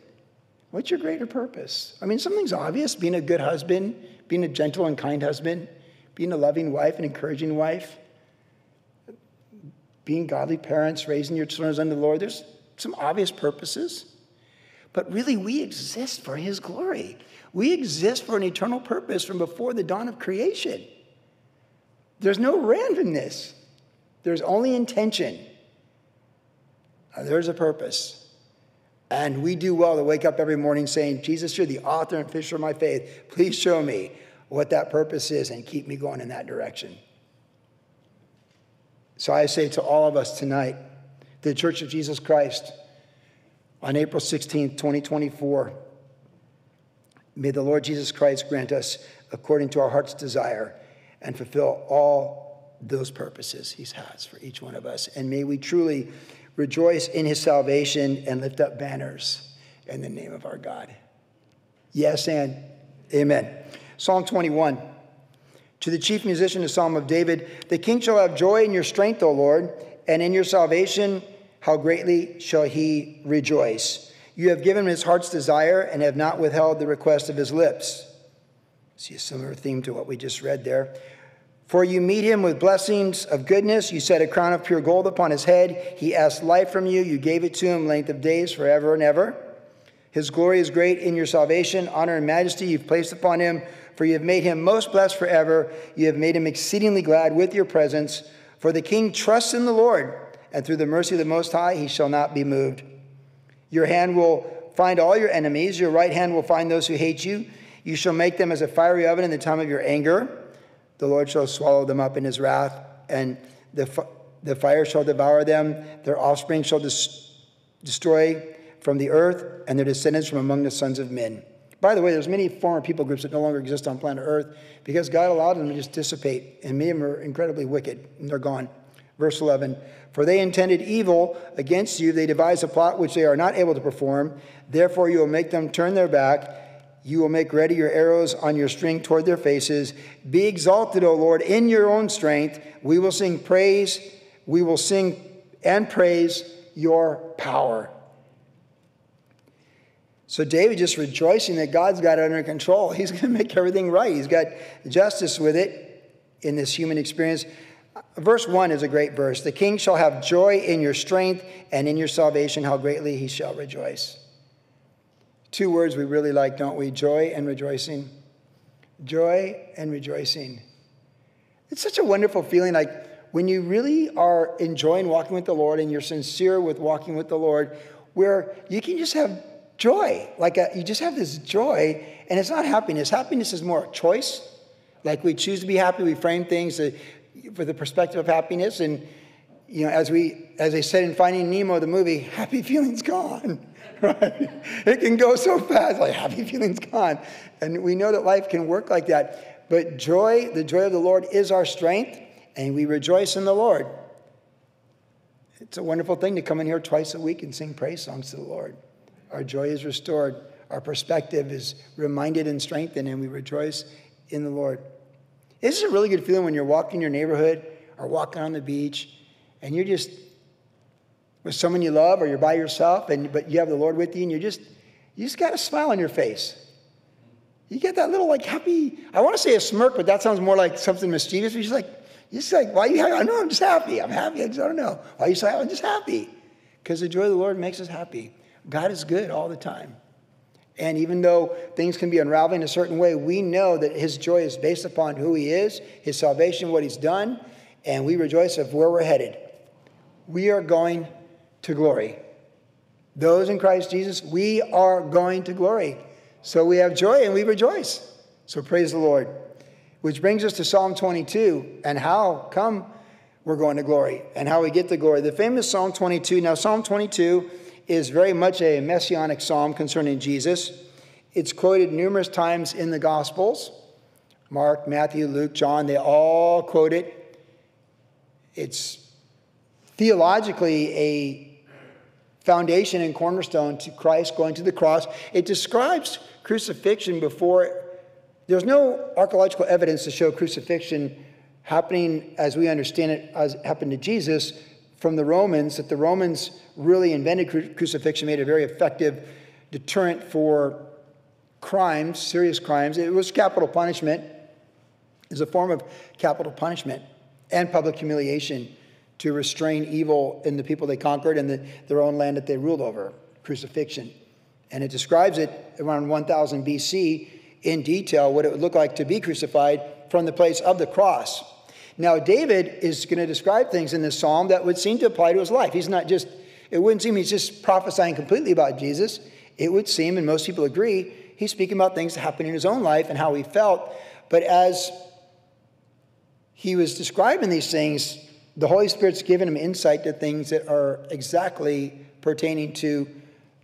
What's your greater purpose? I mean, something's obvious being a good husband, being a gentle and kind husband, being a loving wife, an encouraging wife, being godly parents, raising your children under the Lord. There's some obvious purposes. But really, we exist for His glory. We exist for an eternal purpose from before the dawn of creation. There's no randomness, there's only intention. Uh, there's a purpose. And we do well to wake up every morning saying, Jesus, you're the author and fisher of my faith. Please show me what that purpose is and keep me going in that direction. So I say to all of us tonight, the Church of Jesus Christ, on April 16th, 2024, may the Lord Jesus Christ grant us according to our heart's desire and fulfill all those purposes He has for each one of us. And may we truly rejoice in his salvation, and lift up banners in the name of our God. Yes, and amen. Psalm 21. To the chief musician, a psalm of David The king shall have joy in your strength, O Lord, and in your salvation, how greatly shall he rejoice. You have given him his heart's desire and have not withheld the request of his lips. See a similar theme to what we just read there. For you meet him with blessings of goodness. You set a crown of pure gold upon his head. He asked life from you. You gave it to him, length of days forever and ever. His glory is great in your salvation. Honor and majesty you've placed upon him. For you have made him most blessed forever. You have made him exceedingly glad with your presence. For the king trusts in the Lord, and through the mercy of the Most High he shall not be moved. Your hand will find all your enemies. Your right hand will find those who hate you. You shall make them as a fiery oven in the time of your anger. The Lord shall swallow them up in his wrath, and the, the fire shall devour them. Their offspring shall des- destroy from the earth, and their descendants from among the sons of men. By the way, there's many former people groups that no longer exist on planet Earth because God allowed them to just dissipate, and many of them are incredibly wicked, and they're gone. Verse 11 For they intended evil against you, they devised a plot which they are not able to perform. Therefore, you will make them turn their back you will make ready your arrows on your string toward their faces. Be exalted, O Lord, in your own strength. We will sing praise. We will sing and praise your power. So David just rejoicing that God's got it under control. He's going to make everything right. He's got justice with it in this human experience. Verse 1 is a great verse. The king shall have joy in your strength and in your salvation, how greatly he shall rejoice. Two words we really like, don't we? Joy and rejoicing. Joy and rejoicing. It's such a wonderful feeling like when you really are enjoying walking with the Lord and you're sincere with walking with the Lord, where you can just have joy. Like a, you just have this joy, and it's not happiness. Happiness is more a choice. Like we choose to be happy, we frame things to, for the perspective of happiness. And you know, as we as I said in Finding Nemo, the movie, happy feelings gone. right? It can go so fast, like happy feelings gone. And we know that life can work like that. But joy, the joy of the Lord is our strength, and we rejoice in the Lord. It's a wonderful thing to come in here twice a week and sing praise songs to the Lord. Our joy is restored, our perspective is reminded and strengthened, and we rejoice in the Lord. This is a really good feeling when you're walking in your neighborhood or walking on the beach and you're just with someone you love or you're by yourself and but you have the Lord with you and you just you just got a smile on your face. You get that little like happy, I want to say a smirk, but that sounds more like something mischievous. You're just like, you're just like, why are you happy? I know I'm just happy. I'm happy. I just don't know. Why are you so happy? I'm just happy. Because the joy of the Lord makes us happy. God is good all the time. And even though things can be unraveling a certain way, we know that his joy is based upon who he is, his salvation, what he's done, and we rejoice of where we're headed. We are going to glory. Those in Christ Jesus, we are going to glory. So we have joy and we rejoice. So praise the Lord. Which brings us to Psalm 22 and how come we're going to glory and how we get to glory. The famous Psalm 22. Now, Psalm 22 is very much a messianic psalm concerning Jesus. It's quoted numerous times in the Gospels Mark, Matthew, Luke, John, they all quote it. It's theologically a foundation and cornerstone to Christ going to the cross. It describes crucifixion before. There's no archaeological evidence to show crucifixion happening as we understand it as happened to Jesus from the Romans, that the Romans really invented crucifixion, made a very effective deterrent for crimes, serious crimes. It was capital punishment. is a form of capital punishment and public humiliation to restrain evil in the people they conquered and the, their own land that they ruled over, crucifixion. And it describes it around 1000 BC in detail what it would look like to be crucified from the place of the cross. Now, David is going to describe things in this psalm that would seem to apply to his life. He's not just, it wouldn't seem he's just prophesying completely about Jesus. It would seem, and most people agree, he's speaking about things that happened in his own life and how he felt. But as he was describing these things, the Holy Spirit's given him insight to things that are exactly pertaining to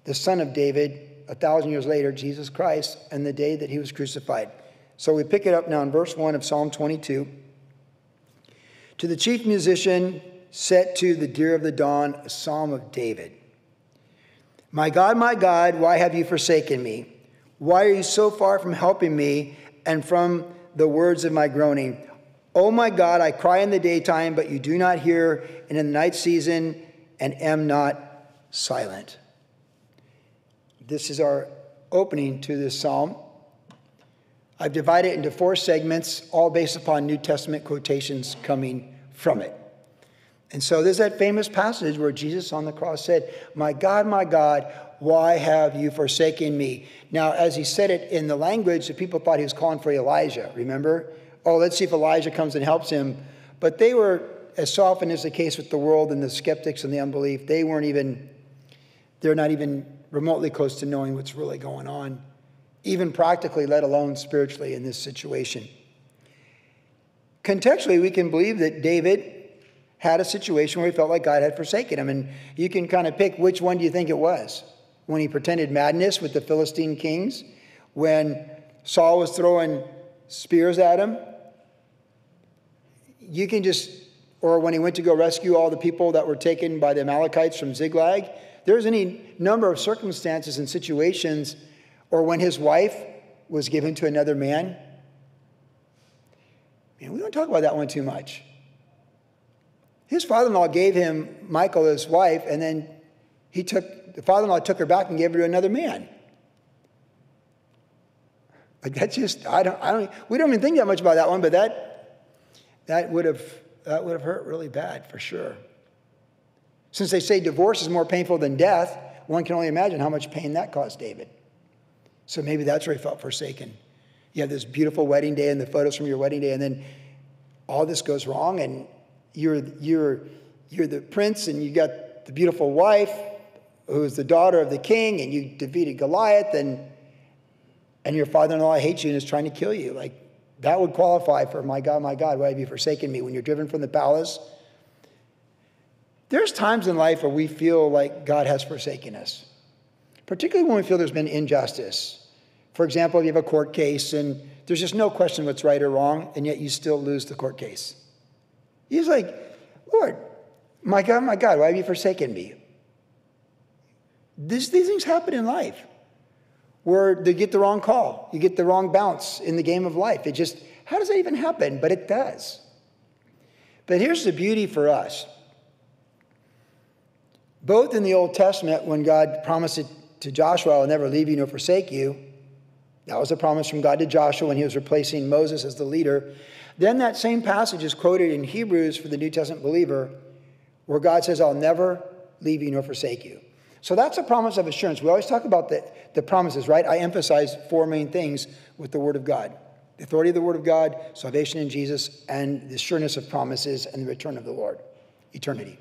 the Son of David a thousand years later, Jesus Christ, and the day that he was crucified. So we pick it up now in verse 1 of Psalm 22. To the chief musician, set to the deer of the dawn, a psalm of David. My God, my God, why have you forsaken me? Why are you so far from helping me and from the words of my groaning? Oh my God, I cry in the daytime, but you do not hear, and in the night season, and am not silent. This is our opening to this psalm. I've divided it into four segments, all based upon New Testament quotations coming from it. And so there's that famous passage where Jesus on the cross said, My God, my God, why have you forsaken me? Now, as he said it in the language, the people thought he was calling for Elijah, remember? Oh, let's see if Elijah comes and helps him. But they were, as often is the case with the world and the skeptics and the unbelief, they weren't even, they're not even remotely close to knowing what's really going on, even practically, let alone spiritually in this situation. Contextually, we can believe that David had a situation where he felt like God had forsaken him. And you can kind of pick which one do you think it was? When he pretended madness with the Philistine kings, when Saul was throwing spears at him. You can just, or when he went to go rescue all the people that were taken by the Amalekites from Ziklag. There's any number of circumstances and situations, or when his wife was given to another man. Man, we don't talk about that one too much. His father in law gave him Michal, his wife, and then he took, the father in law took her back and gave her to another man. Like that's just, I don't, I don't, we don't even think that much about that one, but that, that would have, that would have hurt really bad for sure. Since they say divorce is more painful than death, one can only imagine how much pain that caused David. So maybe that's where he felt forsaken. You have this beautiful wedding day and the photos from your wedding day, and then all this goes wrong, and you're, you're, you're the prince and you got the beautiful wife who's the daughter of the king and you defeated Goliath and, and your father-in-law hates you and is trying to kill you. Like that would qualify for my God, my God, why have you forsaken me? When you're driven from the palace. There's times in life where we feel like God has forsaken us, particularly when we feel there's been injustice. For example, you have a court case and there's just no question what's right or wrong, and yet you still lose the court case. He's like, Lord, my God, my God, why have you forsaken me? This, these things happen in life where they get the wrong call, you get the wrong bounce in the game of life. It just, how does that even happen? But it does. But here's the beauty for us. Both in the Old Testament, when God promised it to Joshua, I'll never leave you nor forsake you, that was a promise from God to Joshua when he was replacing Moses as the leader. Then that same passage is quoted in Hebrews for the New Testament believer, where God says, I'll never leave you nor forsake you. So that's a promise of assurance. We always talk about the, the promises, right? I emphasize four main things with the Word of God the authority of the Word of God, salvation in Jesus, and the sureness of promises and the return of the Lord, eternity.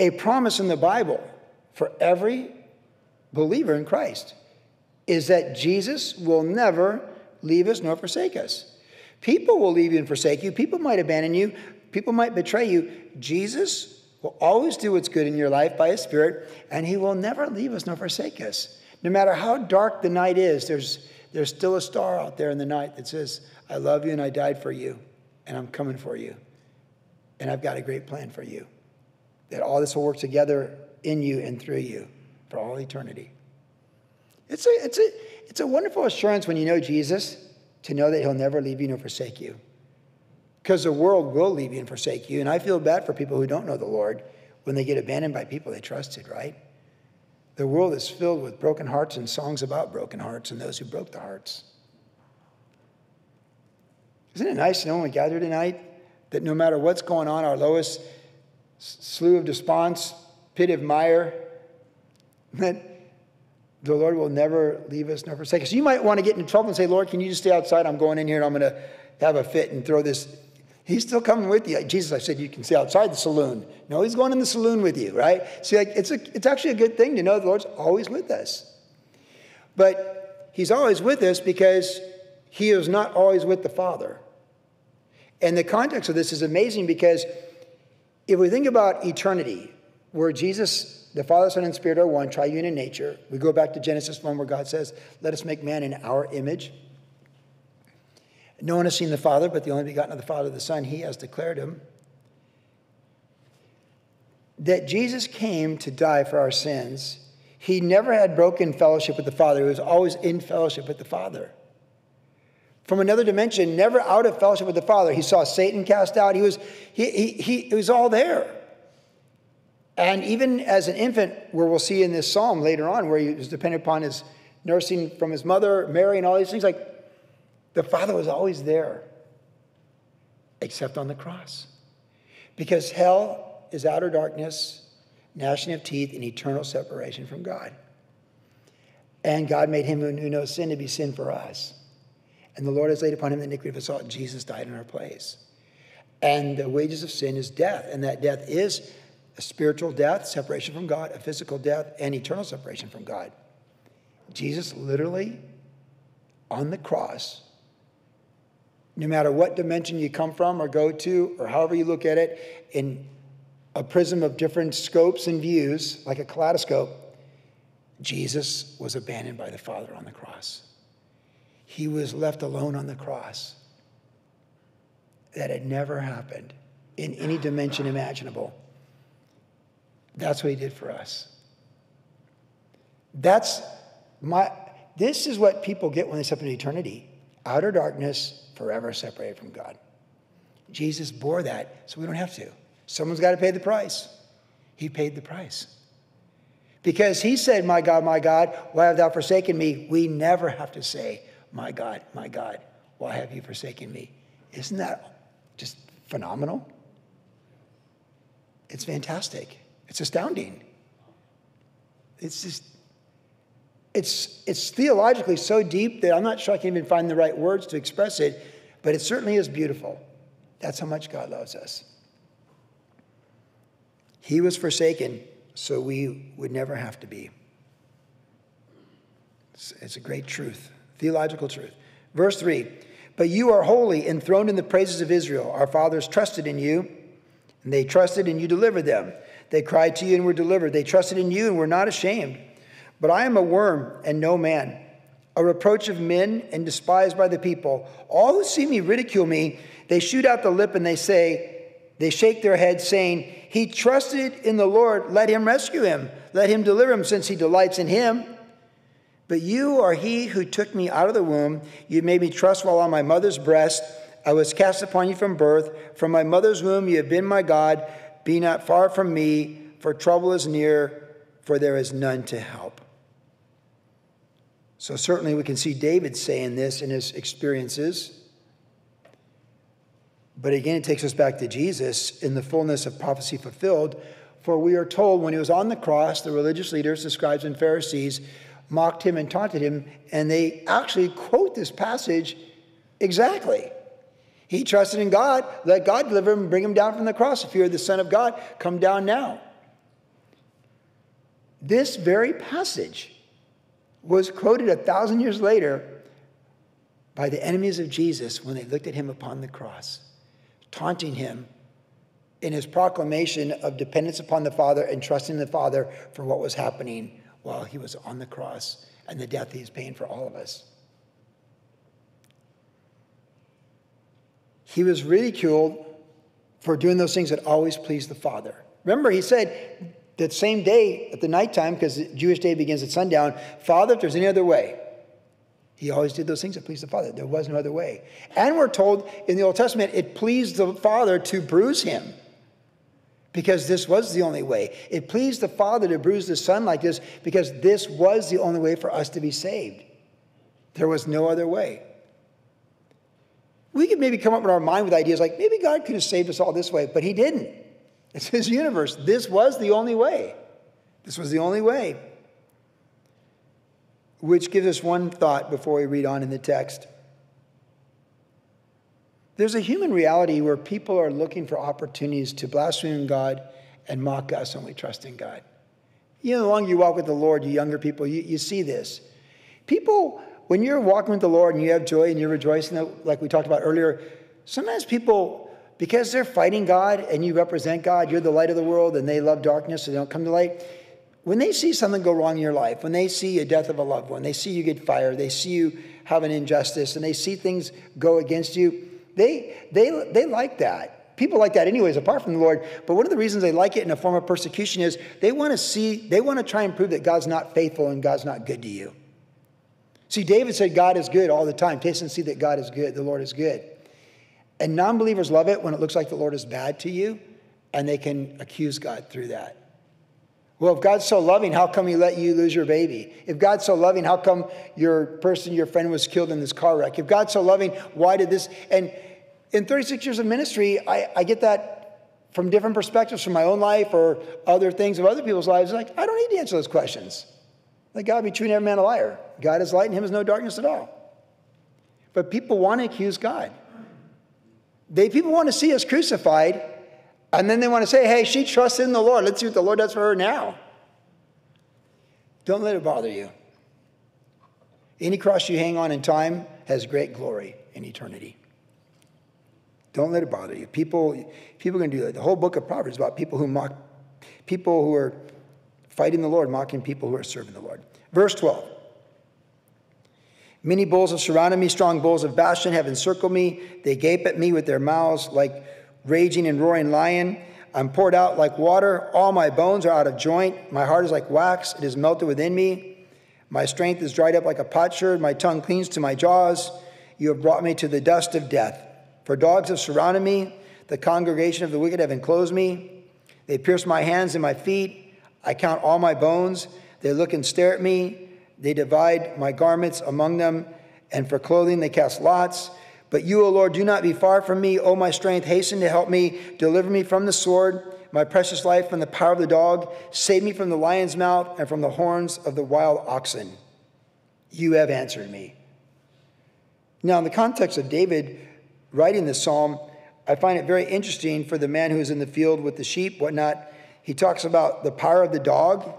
A promise in the Bible for every believer in Christ is that Jesus will never leave us nor forsake us. People will leave you and forsake you. People might abandon you. People might betray you. Jesus will always do what's good in your life by his Spirit, and he will never leave us nor forsake us. No matter how dark the night is, there's, there's still a star out there in the night that says, I love you and I died for you, and I'm coming for you, and I've got a great plan for you. That all this will work together in you and through you for all eternity. It's a, it's a, it's a wonderful assurance when you know Jesus to know that he'll never leave you nor forsake you. Because the world will leave you and forsake you. And I feel bad for people who don't know the Lord when they get abandoned by people they trusted, right? The world is filled with broken hearts and songs about broken hearts and those who broke the hearts. Isn't it nice to know when we gather tonight that no matter what's going on, our lowest slough of despond, pit of mire, that the Lord will never leave us nor forsake us. You might want to get in trouble and say, Lord, can you just stay outside? I'm going in here and I'm going to have a fit and throw this. He's still coming with you. Jesus, I said, you can stay outside the saloon. No, he's going in the saloon with you, right? See, like, it's, a, it's actually a good thing to know the Lord's always with us. But he's always with us because he is not always with the Father. And the context of this is amazing because if we think about eternity, where Jesus, the Father, Son, and Spirit are one, triune in nature, we go back to Genesis 1 where God says, Let us make man in our image. No one has seen the Father, but the only begotten of the Father, the Son, he has declared him. That Jesus came to die for our sins. He never had broken fellowship with the Father, he was always in fellowship with the Father from another dimension, never out of fellowship with the Father. He saw Satan cast out. He was, he, he, he, was all there. And even as an infant, where we'll see in this psalm later on, where he was dependent upon his nursing from his mother, Mary, and all these things, like the Father was always there, except on the cross. Because hell is outer darkness, gnashing of teeth, and eternal separation from God. And God made him who knew no sin to be sin for us. And the Lord has laid upon him the iniquity of us all. Jesus died in our place. And the wages of sin is death. And that death is a spiritual death, separation from God, a physical death, and eternal separation from God. Jesus literally, on the cross, no matter what dimension you come from or go to, or however you look at it, in a prism of different scopes and views, like a kaleidoscope, Jesus was abandoned by the Father on the cross he was left alone on the cross. That had never happened in any dimension imaginable. That's what he did for us. That's my, this is what people get when they step into eternity outer darkness, forever separated from God. Jesus bore that, so we don't have to. Someone's got to pay the price. He paid the price. Because he said, My God, my God, why have thou forsaken me? We never have to say, my God, my God, why have you forsaken me? Isn't that just phenomenal? It's fantastic. It's astounding. It's just, it's, it's theologically so deep that I'm not sure I can even find the right words to express it, but it certainly is beautiful. That's how much God loves us. He was forsaken so we would never have to be. It's, it's a great truth. Theological truth. Verse 3 But you are holy, enthroned in the praises of Israel. Our fathers trusted in you, and they trusted, and you delivered them. They cried to you and were delivered. They trusted in you and were not ashamed. But I am a worm and no man, a reproach of men and despised by the people. All who see me ridicule me. They shoot out the lip and they say, they shake their heads, saying, He trusted in the Lord. Let him rescue him. Let him deliver him, since he delights in him. But you are he who took me out of the womb. You made me trust while on my mother's breast. I was cast upon you from birth. From my mother's womb you have been my God. Be not far from me, for trouble is near, for there is none to help. So, certainly, we can see David saying this in his experiences. But again, it takes us back to Jesus in the fullness of prophecy fulfilled. For we are told when he was on the cross, the religious leaders, the scribes, and Pharisees mocked him and taunted him, and they actually quote this passage exactly. He trusted in God, let God deliver him and bring him down from the cross. If you're the Son of God, come down now. This very passage was quoted a thousand years later by the enemies of Jesus when they looked at him upon the cross, taunting him in his proclamation of dependence upon the Father and trusting the Father for what was happening while he was on the cross and the death he's paying for all of us. He was ridiculed for doing those things that always pleased the Father. Remember, he said that same day at the nighttime, because the Jewish day begins at sundown, Father, if there's any other way, he always did those things that pleased the Father. There was no other way. And we're told in the Old Testament, it pleased the Father to bruise him because this was the only way. It pleased the Father to bruise the Son like this because this was the only way for us to be saved. There was no other way. We could maybe come up in our mind with ideas like maybe God could have saved us all this way, but He didn't. It's His universe. This was the only way. This was the only way. Which gives us one thought before we read on in the text. There's a human reality where people are looking for opportunities to blaspheme God and mock us when we trust in God. You know, the longer you walk with the Lord, you younger people, you, you see this. People, when you're walking with the Lord and you have joy and you're rejoicing, like we talked about earlier, sometimes people, because they're fighting God and you represent God, you're the light of the world and they love darkness so they don't come to light. When they see something go wrong in your life, when they see a death of a loved one, they see you get fired, they see you have an injustice, and they see things go against you, they, they, they like that. People like that anyways, apart from the Lord. But one of the reasons they like it in a form of persecution is they want to see, they want to try and prove that God's not faithful and God's not good to you. See, David said God is good all the time. Taste and see that God is good, the Lord is good. And non believers love it when it looks like the Lord is bad to you, and they can accuse God through that. Well, if God's so loving, how come he let you lose your baby? If God's so loving, how come your person, your friend was killed in this car wreck? If God's so loving, why did this? And in 36 years of ministry, I, I get that from different perspectives from my own life or other things of other people's lives. Like, I don't need to answer those questions. Let God be true and every man a liar. God is light and him is no darkness at all. But people want to accuse God. They, people want to see us crucified, and then they want to say, hey, she trusts in the Lord. Let's see what the Lord does for her now. Don't let it bother you. Any cross you hang on in time has great glory in eternity. Don't let it bother you. People, people are going to do that. The whole book of Proverbs is about people who mock, people who are fighting the Lord, mocking people who are serving the Lord. Verse 12. Many bulls have surrounded me, strong bulls of Bashan have encircled me. They gape at me with their mouths like raging and roaring lion. I'm poured out like water. All my bones are out of joint. My heart is like wax, it is melted within me. My strength is dried up like a potsherd. My tongue clings to my jaws. You have brought me to the dust of death. For dogs have surrounded me, the congregation of the wicked have enclosed me. They pierce my hands and my feet. I count all my bones. They look and stare at me. They divide my garments among them, and for clothing they cast lots. But you, O Lord, do not be far from me. O my strength, hasten to help me. Deliver me from the sword, my precious life from the power of the dog. Save me from the lion's mouth and from the horns of the wild oxen. You have answered me. Now, in the context of David, writing this psalm, I find it very interesting for the man who's in the field with the sheep, whatnot. He talks about the power of the dog,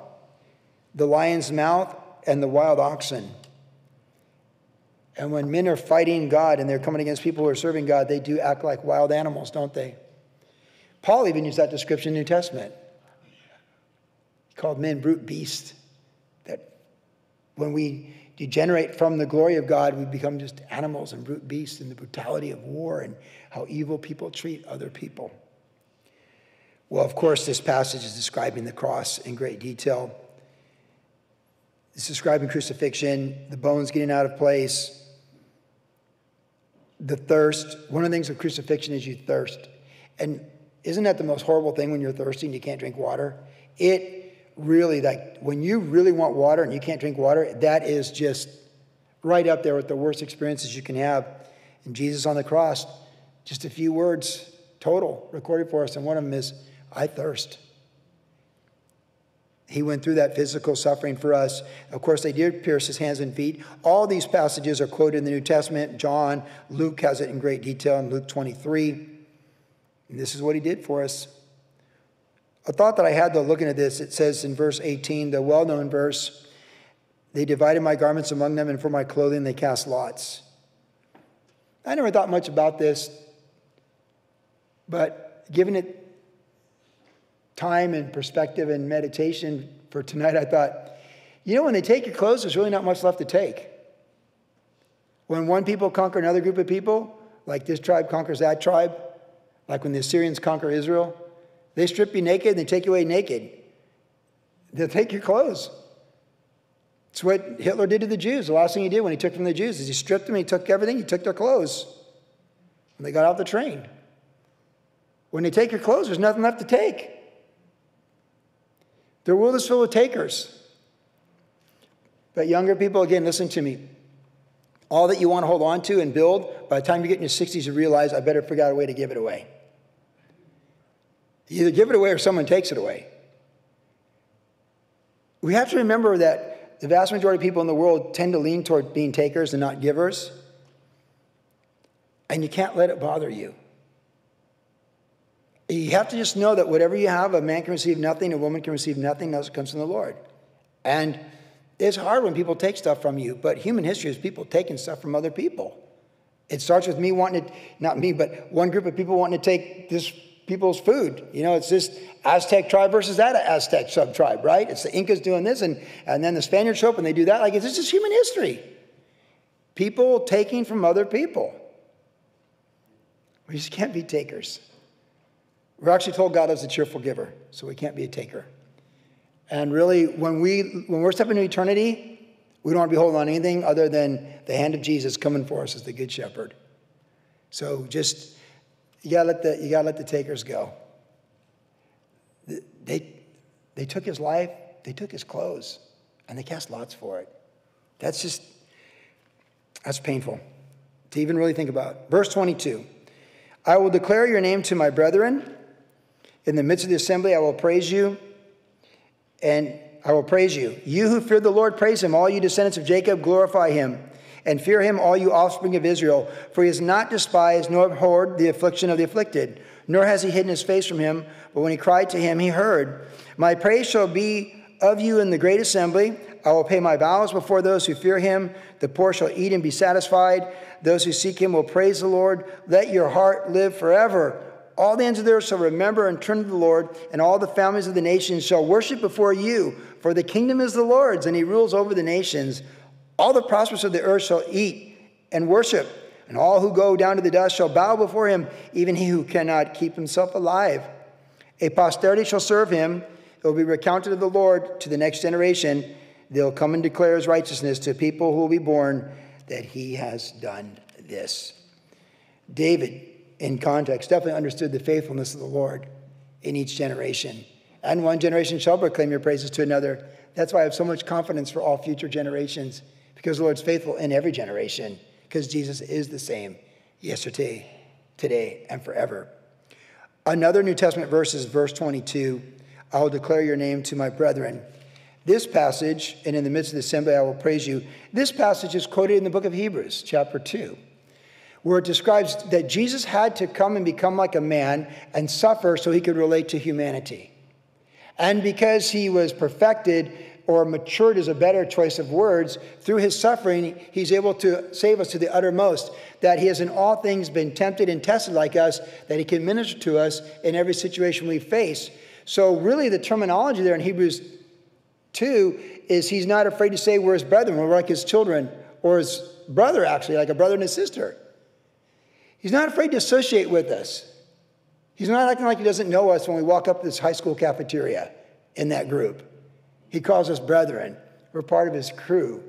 the lion's mouth, and the wild oxen. And when men are fighting God and they're coming against people who are serving God, they do act like wild animals, don't they? Paul even used that description in the New Testament. He called men brute beasts. That when we degenerate from the glory of God, we become just animals and brute beasts in the brutality of war and how evil people treat other people. Well, of course, this passage is describing the cross in great detail. It's describing crucifixion, the bones getting out of place, the thirst. One of the things of crucifixion is you thirst. And isn't that the most horrible thing when you're thirsty and you can't drink water? It really like when you really want water and you can't drink water, that is just right up there with the worst experiences you can have. And Jesus on the cross, just a few words total recorded for us, and one of them is, I thirst. He went through that physical suffering for us. Of course, they did pierce his hands and feet. All these passages are quoted in the New Testament. John, Luke has it in great detail in Luke 23. And this is what he did for us. A thought that I had though looking at this, it says in verse 18, the well known verse, they divided my garments among them, and for my clothing they cast lots. I never thought much about this, but given it time and perspective and meditation for tonight, I thought, you know, when they take your clothes, there's really not much left to take. When one people conquer another group of people, like this tribe conquers that tribe, like when the Assyrians conquer Israel, they strip you naked and they take you away naked. They'll take your clothes. It's what Hitler did to the Jews. The last thing he did when he took from the Jews is he stripped them, he took everything, he took their clothes. And they got off the train. When they take your clothes, there's nothing left to take. The world is full of takers. But younger people, again, listen to me. all that you want to hold on to and build, by the time you get in your 60s, you realize I better figure out a way to give it away. You either give it away or someone takes it away. We have to remember that the vast majority of people in the world tend to lean toward being takers and not givers. And you can't let it bother you. You have to just know that whatever you have, a man can receive nothing, a woman can receive nothing it comes from the Lord. And it's hard when people take stuff from you, but human history is people taking stuff from other people. It starts with me wanting to, not me, but one group of people wanting to take this people's food. You know, it's this Aztec tribe versus that Aztec sub tribe, right? It's the Incas doing this, and, and then the Spaniards show up and they do that. Like, this is human history. People taking from other people. We just can't be takers. We're actually told God is a cheerful giver, so we can't be a taker. And really, when, we, when we're stepping into eternity, we don't want to be holding on anything other than the hand of Jesus coming for us as the good shepherd. So just, you gotta let the, you gotta let the takers go. They, they took his life, they took his clothes, and they cast lots for it. That's just, that's painful to even really think about. Verse 22 I will declare your name to my brethren. In the midst of the assembly, I will praise you, and I will praise you. You who fear the Lord, praise him. All you descendants of Jacob, glorify him. And fear him, all you offspring of Israel. For he has not despised nor abhorred the affliction of the afflicted, nor has he hidden his face from him. But when he cried to him, he heard. My praise shall be of you in the great assembly. I will pay my vows before those who fear him. The poor shall eat and be satisfied. Those who seek him will praise the Lord. Let your heart live forever. All the ends of the earth shall remember and turn to the Lord, and all the families of the nations shall worship before you. For the kingdom is the Lord's, and he rules over the nations. All the prosperous of the earth shall eat and worship, and all who go down to the dust shall bow before him, even he who cannot keep himself alive. A posterity shall serve him. It will be recounted of the Lord to the next generation. They'll come and declare his righteousness to people who will be born that he has done this. David in context, definitely understood the faithfulness of the Lord in each generation. And one generation shall proclaim your praises to another. That's why I have so much confidence for all future generations, because the Lord's faithful in every generation, because Jesus is the same yesterday, today, and forever. Another New Testament verse is verse 22 I will declare your name to my brethren. This passage, and in the midst of the assembly I will praise you, this passage is quoted in the book of Hebrews, chapter 2 where it describes that Jesus had to come and become like a man and suffer so he could relate to humanity. And because he was perfected, or matured is a better choice of words, through his suffering, he's able to save us to the uttermost. That he has in all things been tempted and tested like us, that he can minister to us in every situation we face. So, really, the terminology there in Hebrews 2 is he's not afraid to say we're his brethren, we're like his children, or his brother, actually, like a brother and a sister. He's not afraid to associate with us. He's not acting like he doesn't know us when we walk up to this high school cafeteria in that group. He calls us brethren. We're part of his crew.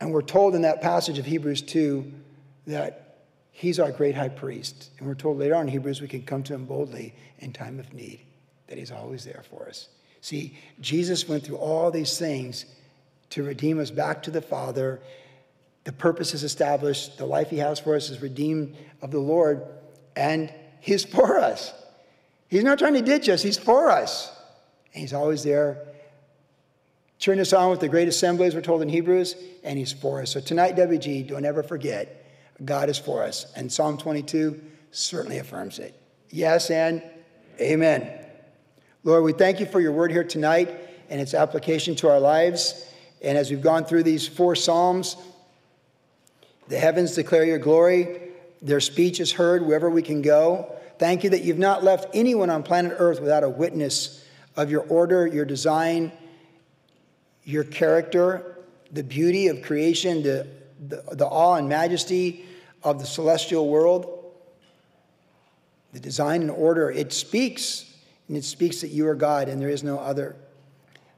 And we're told in that passage of Hebrews 2 that he's our great high priest. And we're told later on in Hebrews we can come to him boldly in time of need, that he's always there for us. See, Jesus went through all these things to redeem us back to the Father the purpose is established. The life he has for us is redeemed of the Lord, and he's for us. He's not trying to ditch us, he's for us. And he's always there. Cheering us on with the great assemblies, we're told in Hebrews, and he's for us. So tonight, WG, don't ever forget God is for us. And Psalm 22 certainly affirms it. Yes, and amen. Lord, we thank you for your word here tonight and its application to our lives. And as we've gone through these four Psalms, the heavens declare your glory. Their speech is heard wherever we can go. Thank you that you've not left anyone on planet Earth without a witness of your order, your design, your character, the beauty of creation, the, the, the awe and majesty of the celestial world. The design and order, it speaks, and it speaks that you are God and there is no other.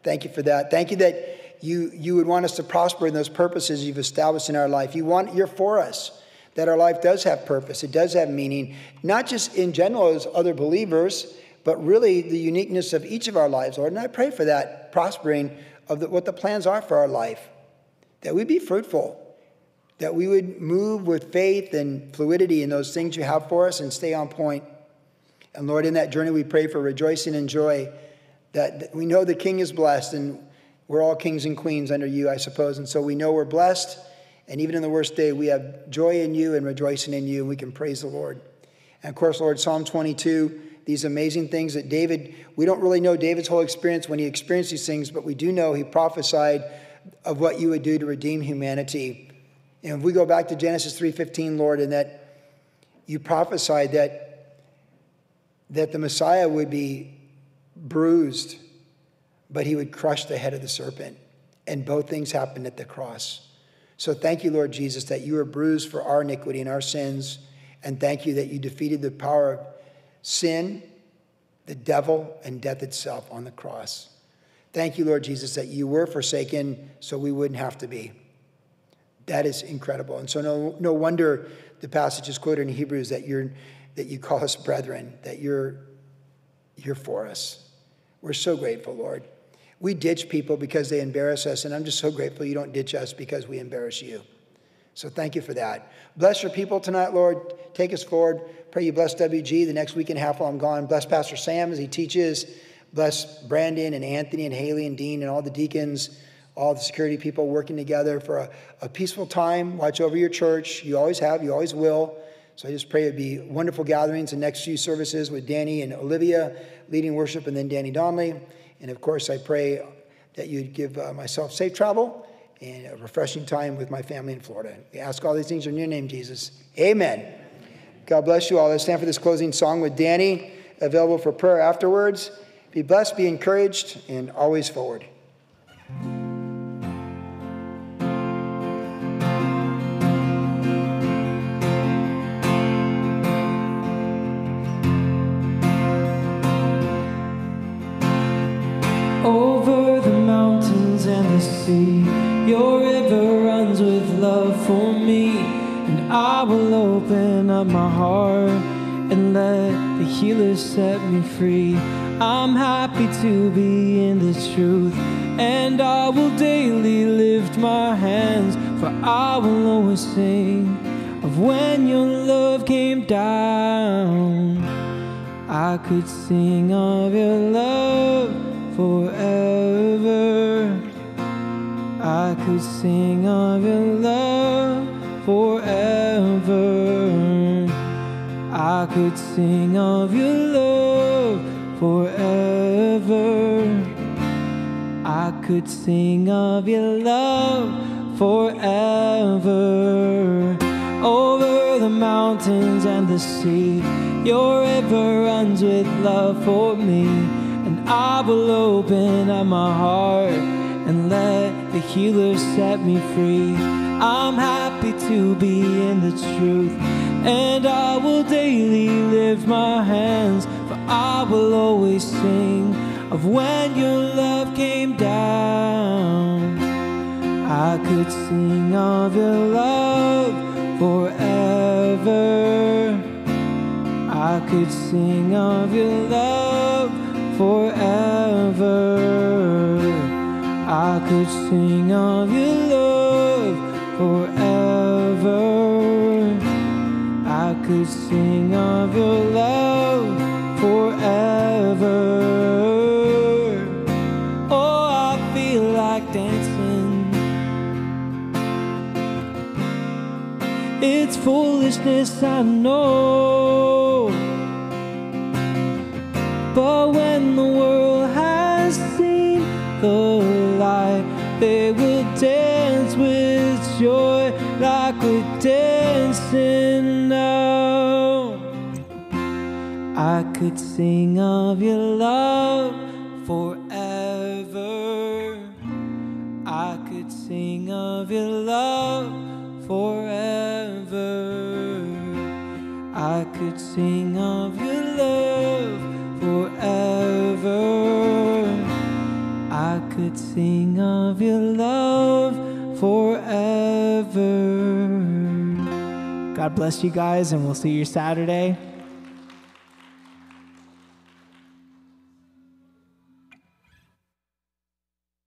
Thank you for that. Thank you that you, you would want us to prosper in those purposes you've established in our life. You want, you're for us, that our life does have purpose, it does have meaning, not just in general as other believers, but really the uniqueness of each of our lives, Lord. And I pray for that prospering of the, what the plans are for our life. that we be fruitful, that we would move with faith and fluidity in those things you have for us and stay on point. And Lord, in that journey, we pray for rejoicing and joy that we know the King is blessed and we're all kings and queens under you, I suppose. And so we know we're blessed. And even in the worst day, we have joy in you and rejoicing in you, and we can praise the Lord. And of course, Lord, Psalm 22, these amazing things that David, we don't really know David's whole experience when he experienced these things, but we do know he prophesied of what you would do to redeem humanity. And if we go back to Genesis 3:15, Lord, and that you prophesied that, that the Messiah would be bruised but he would crush the head of the serpent. And both things happened at the cross. So thank you, Lord Jesus, that you were bruised for our iniquity and our sins. And thank you that you defeated the power of sin, the devil, and death itself on the cross. Thank you, Lord Jesus, that you were forsaken so we wouldn't have to be. That is incredible. And so no, no wonder the passage is quoted in Hebrews that you're that you call us brethren, that you're you're for us. We're so grateful, Lord. We ditch people because they embarrass us, and I'm just so grateful you don't ditch us because we embarrass you. So thank you for that. Bless your people tonight, Lord. Take us forward. Pray you bless WG the next week and a half while I'm gone. Bless Pastor Sam as he teaches. Bless Brandon and Anthony and Haley and Dean and all the deacons, all the security people working together for a, a peaceful time. Watch over your church. You always have, you always will. So I just pray it'd be wonderful gatherings and next few services with Danny and Olivia leading worship and then Danny Donnelly. And of course, I pray that you'd give uh, myself safe travel and a refreshing time with my family in Florida. We ask all these things in your name, Jesus. Amen. God bless you all. Let's stand for this closing song with Danny, available for prayer afterwards. Be blessed, be encouraged, and always forward. Your river runs with love for me, and I will open up my heart and let the healer set me free. I'm happy to be in this truth, and I will daily lift my hands, for I will always sing of when your love came down. I could sing of your love forever. Could sing of your love forever. I could sing of your love forever. I could sing of your love forever. Over the mountains and the sea, your river runs with love for me. And I will open up my heart and let the healer set me free. I'm happy to be in the truth, and I will daily lift my hands, for I will always sing of when your love came down. I could sing of your love forever. I could sing of your love forever. I could sing of your love forever. I could sing of your love forever. Oh, I feel like dancing. It's foolishness, I know. But when the world has seen the they will dance with joy like we're dancing now. I could sing of your love forever. I could sing of your love forever. I could sing of your of your love forever. God bless you guys, and we'll see you Saturday.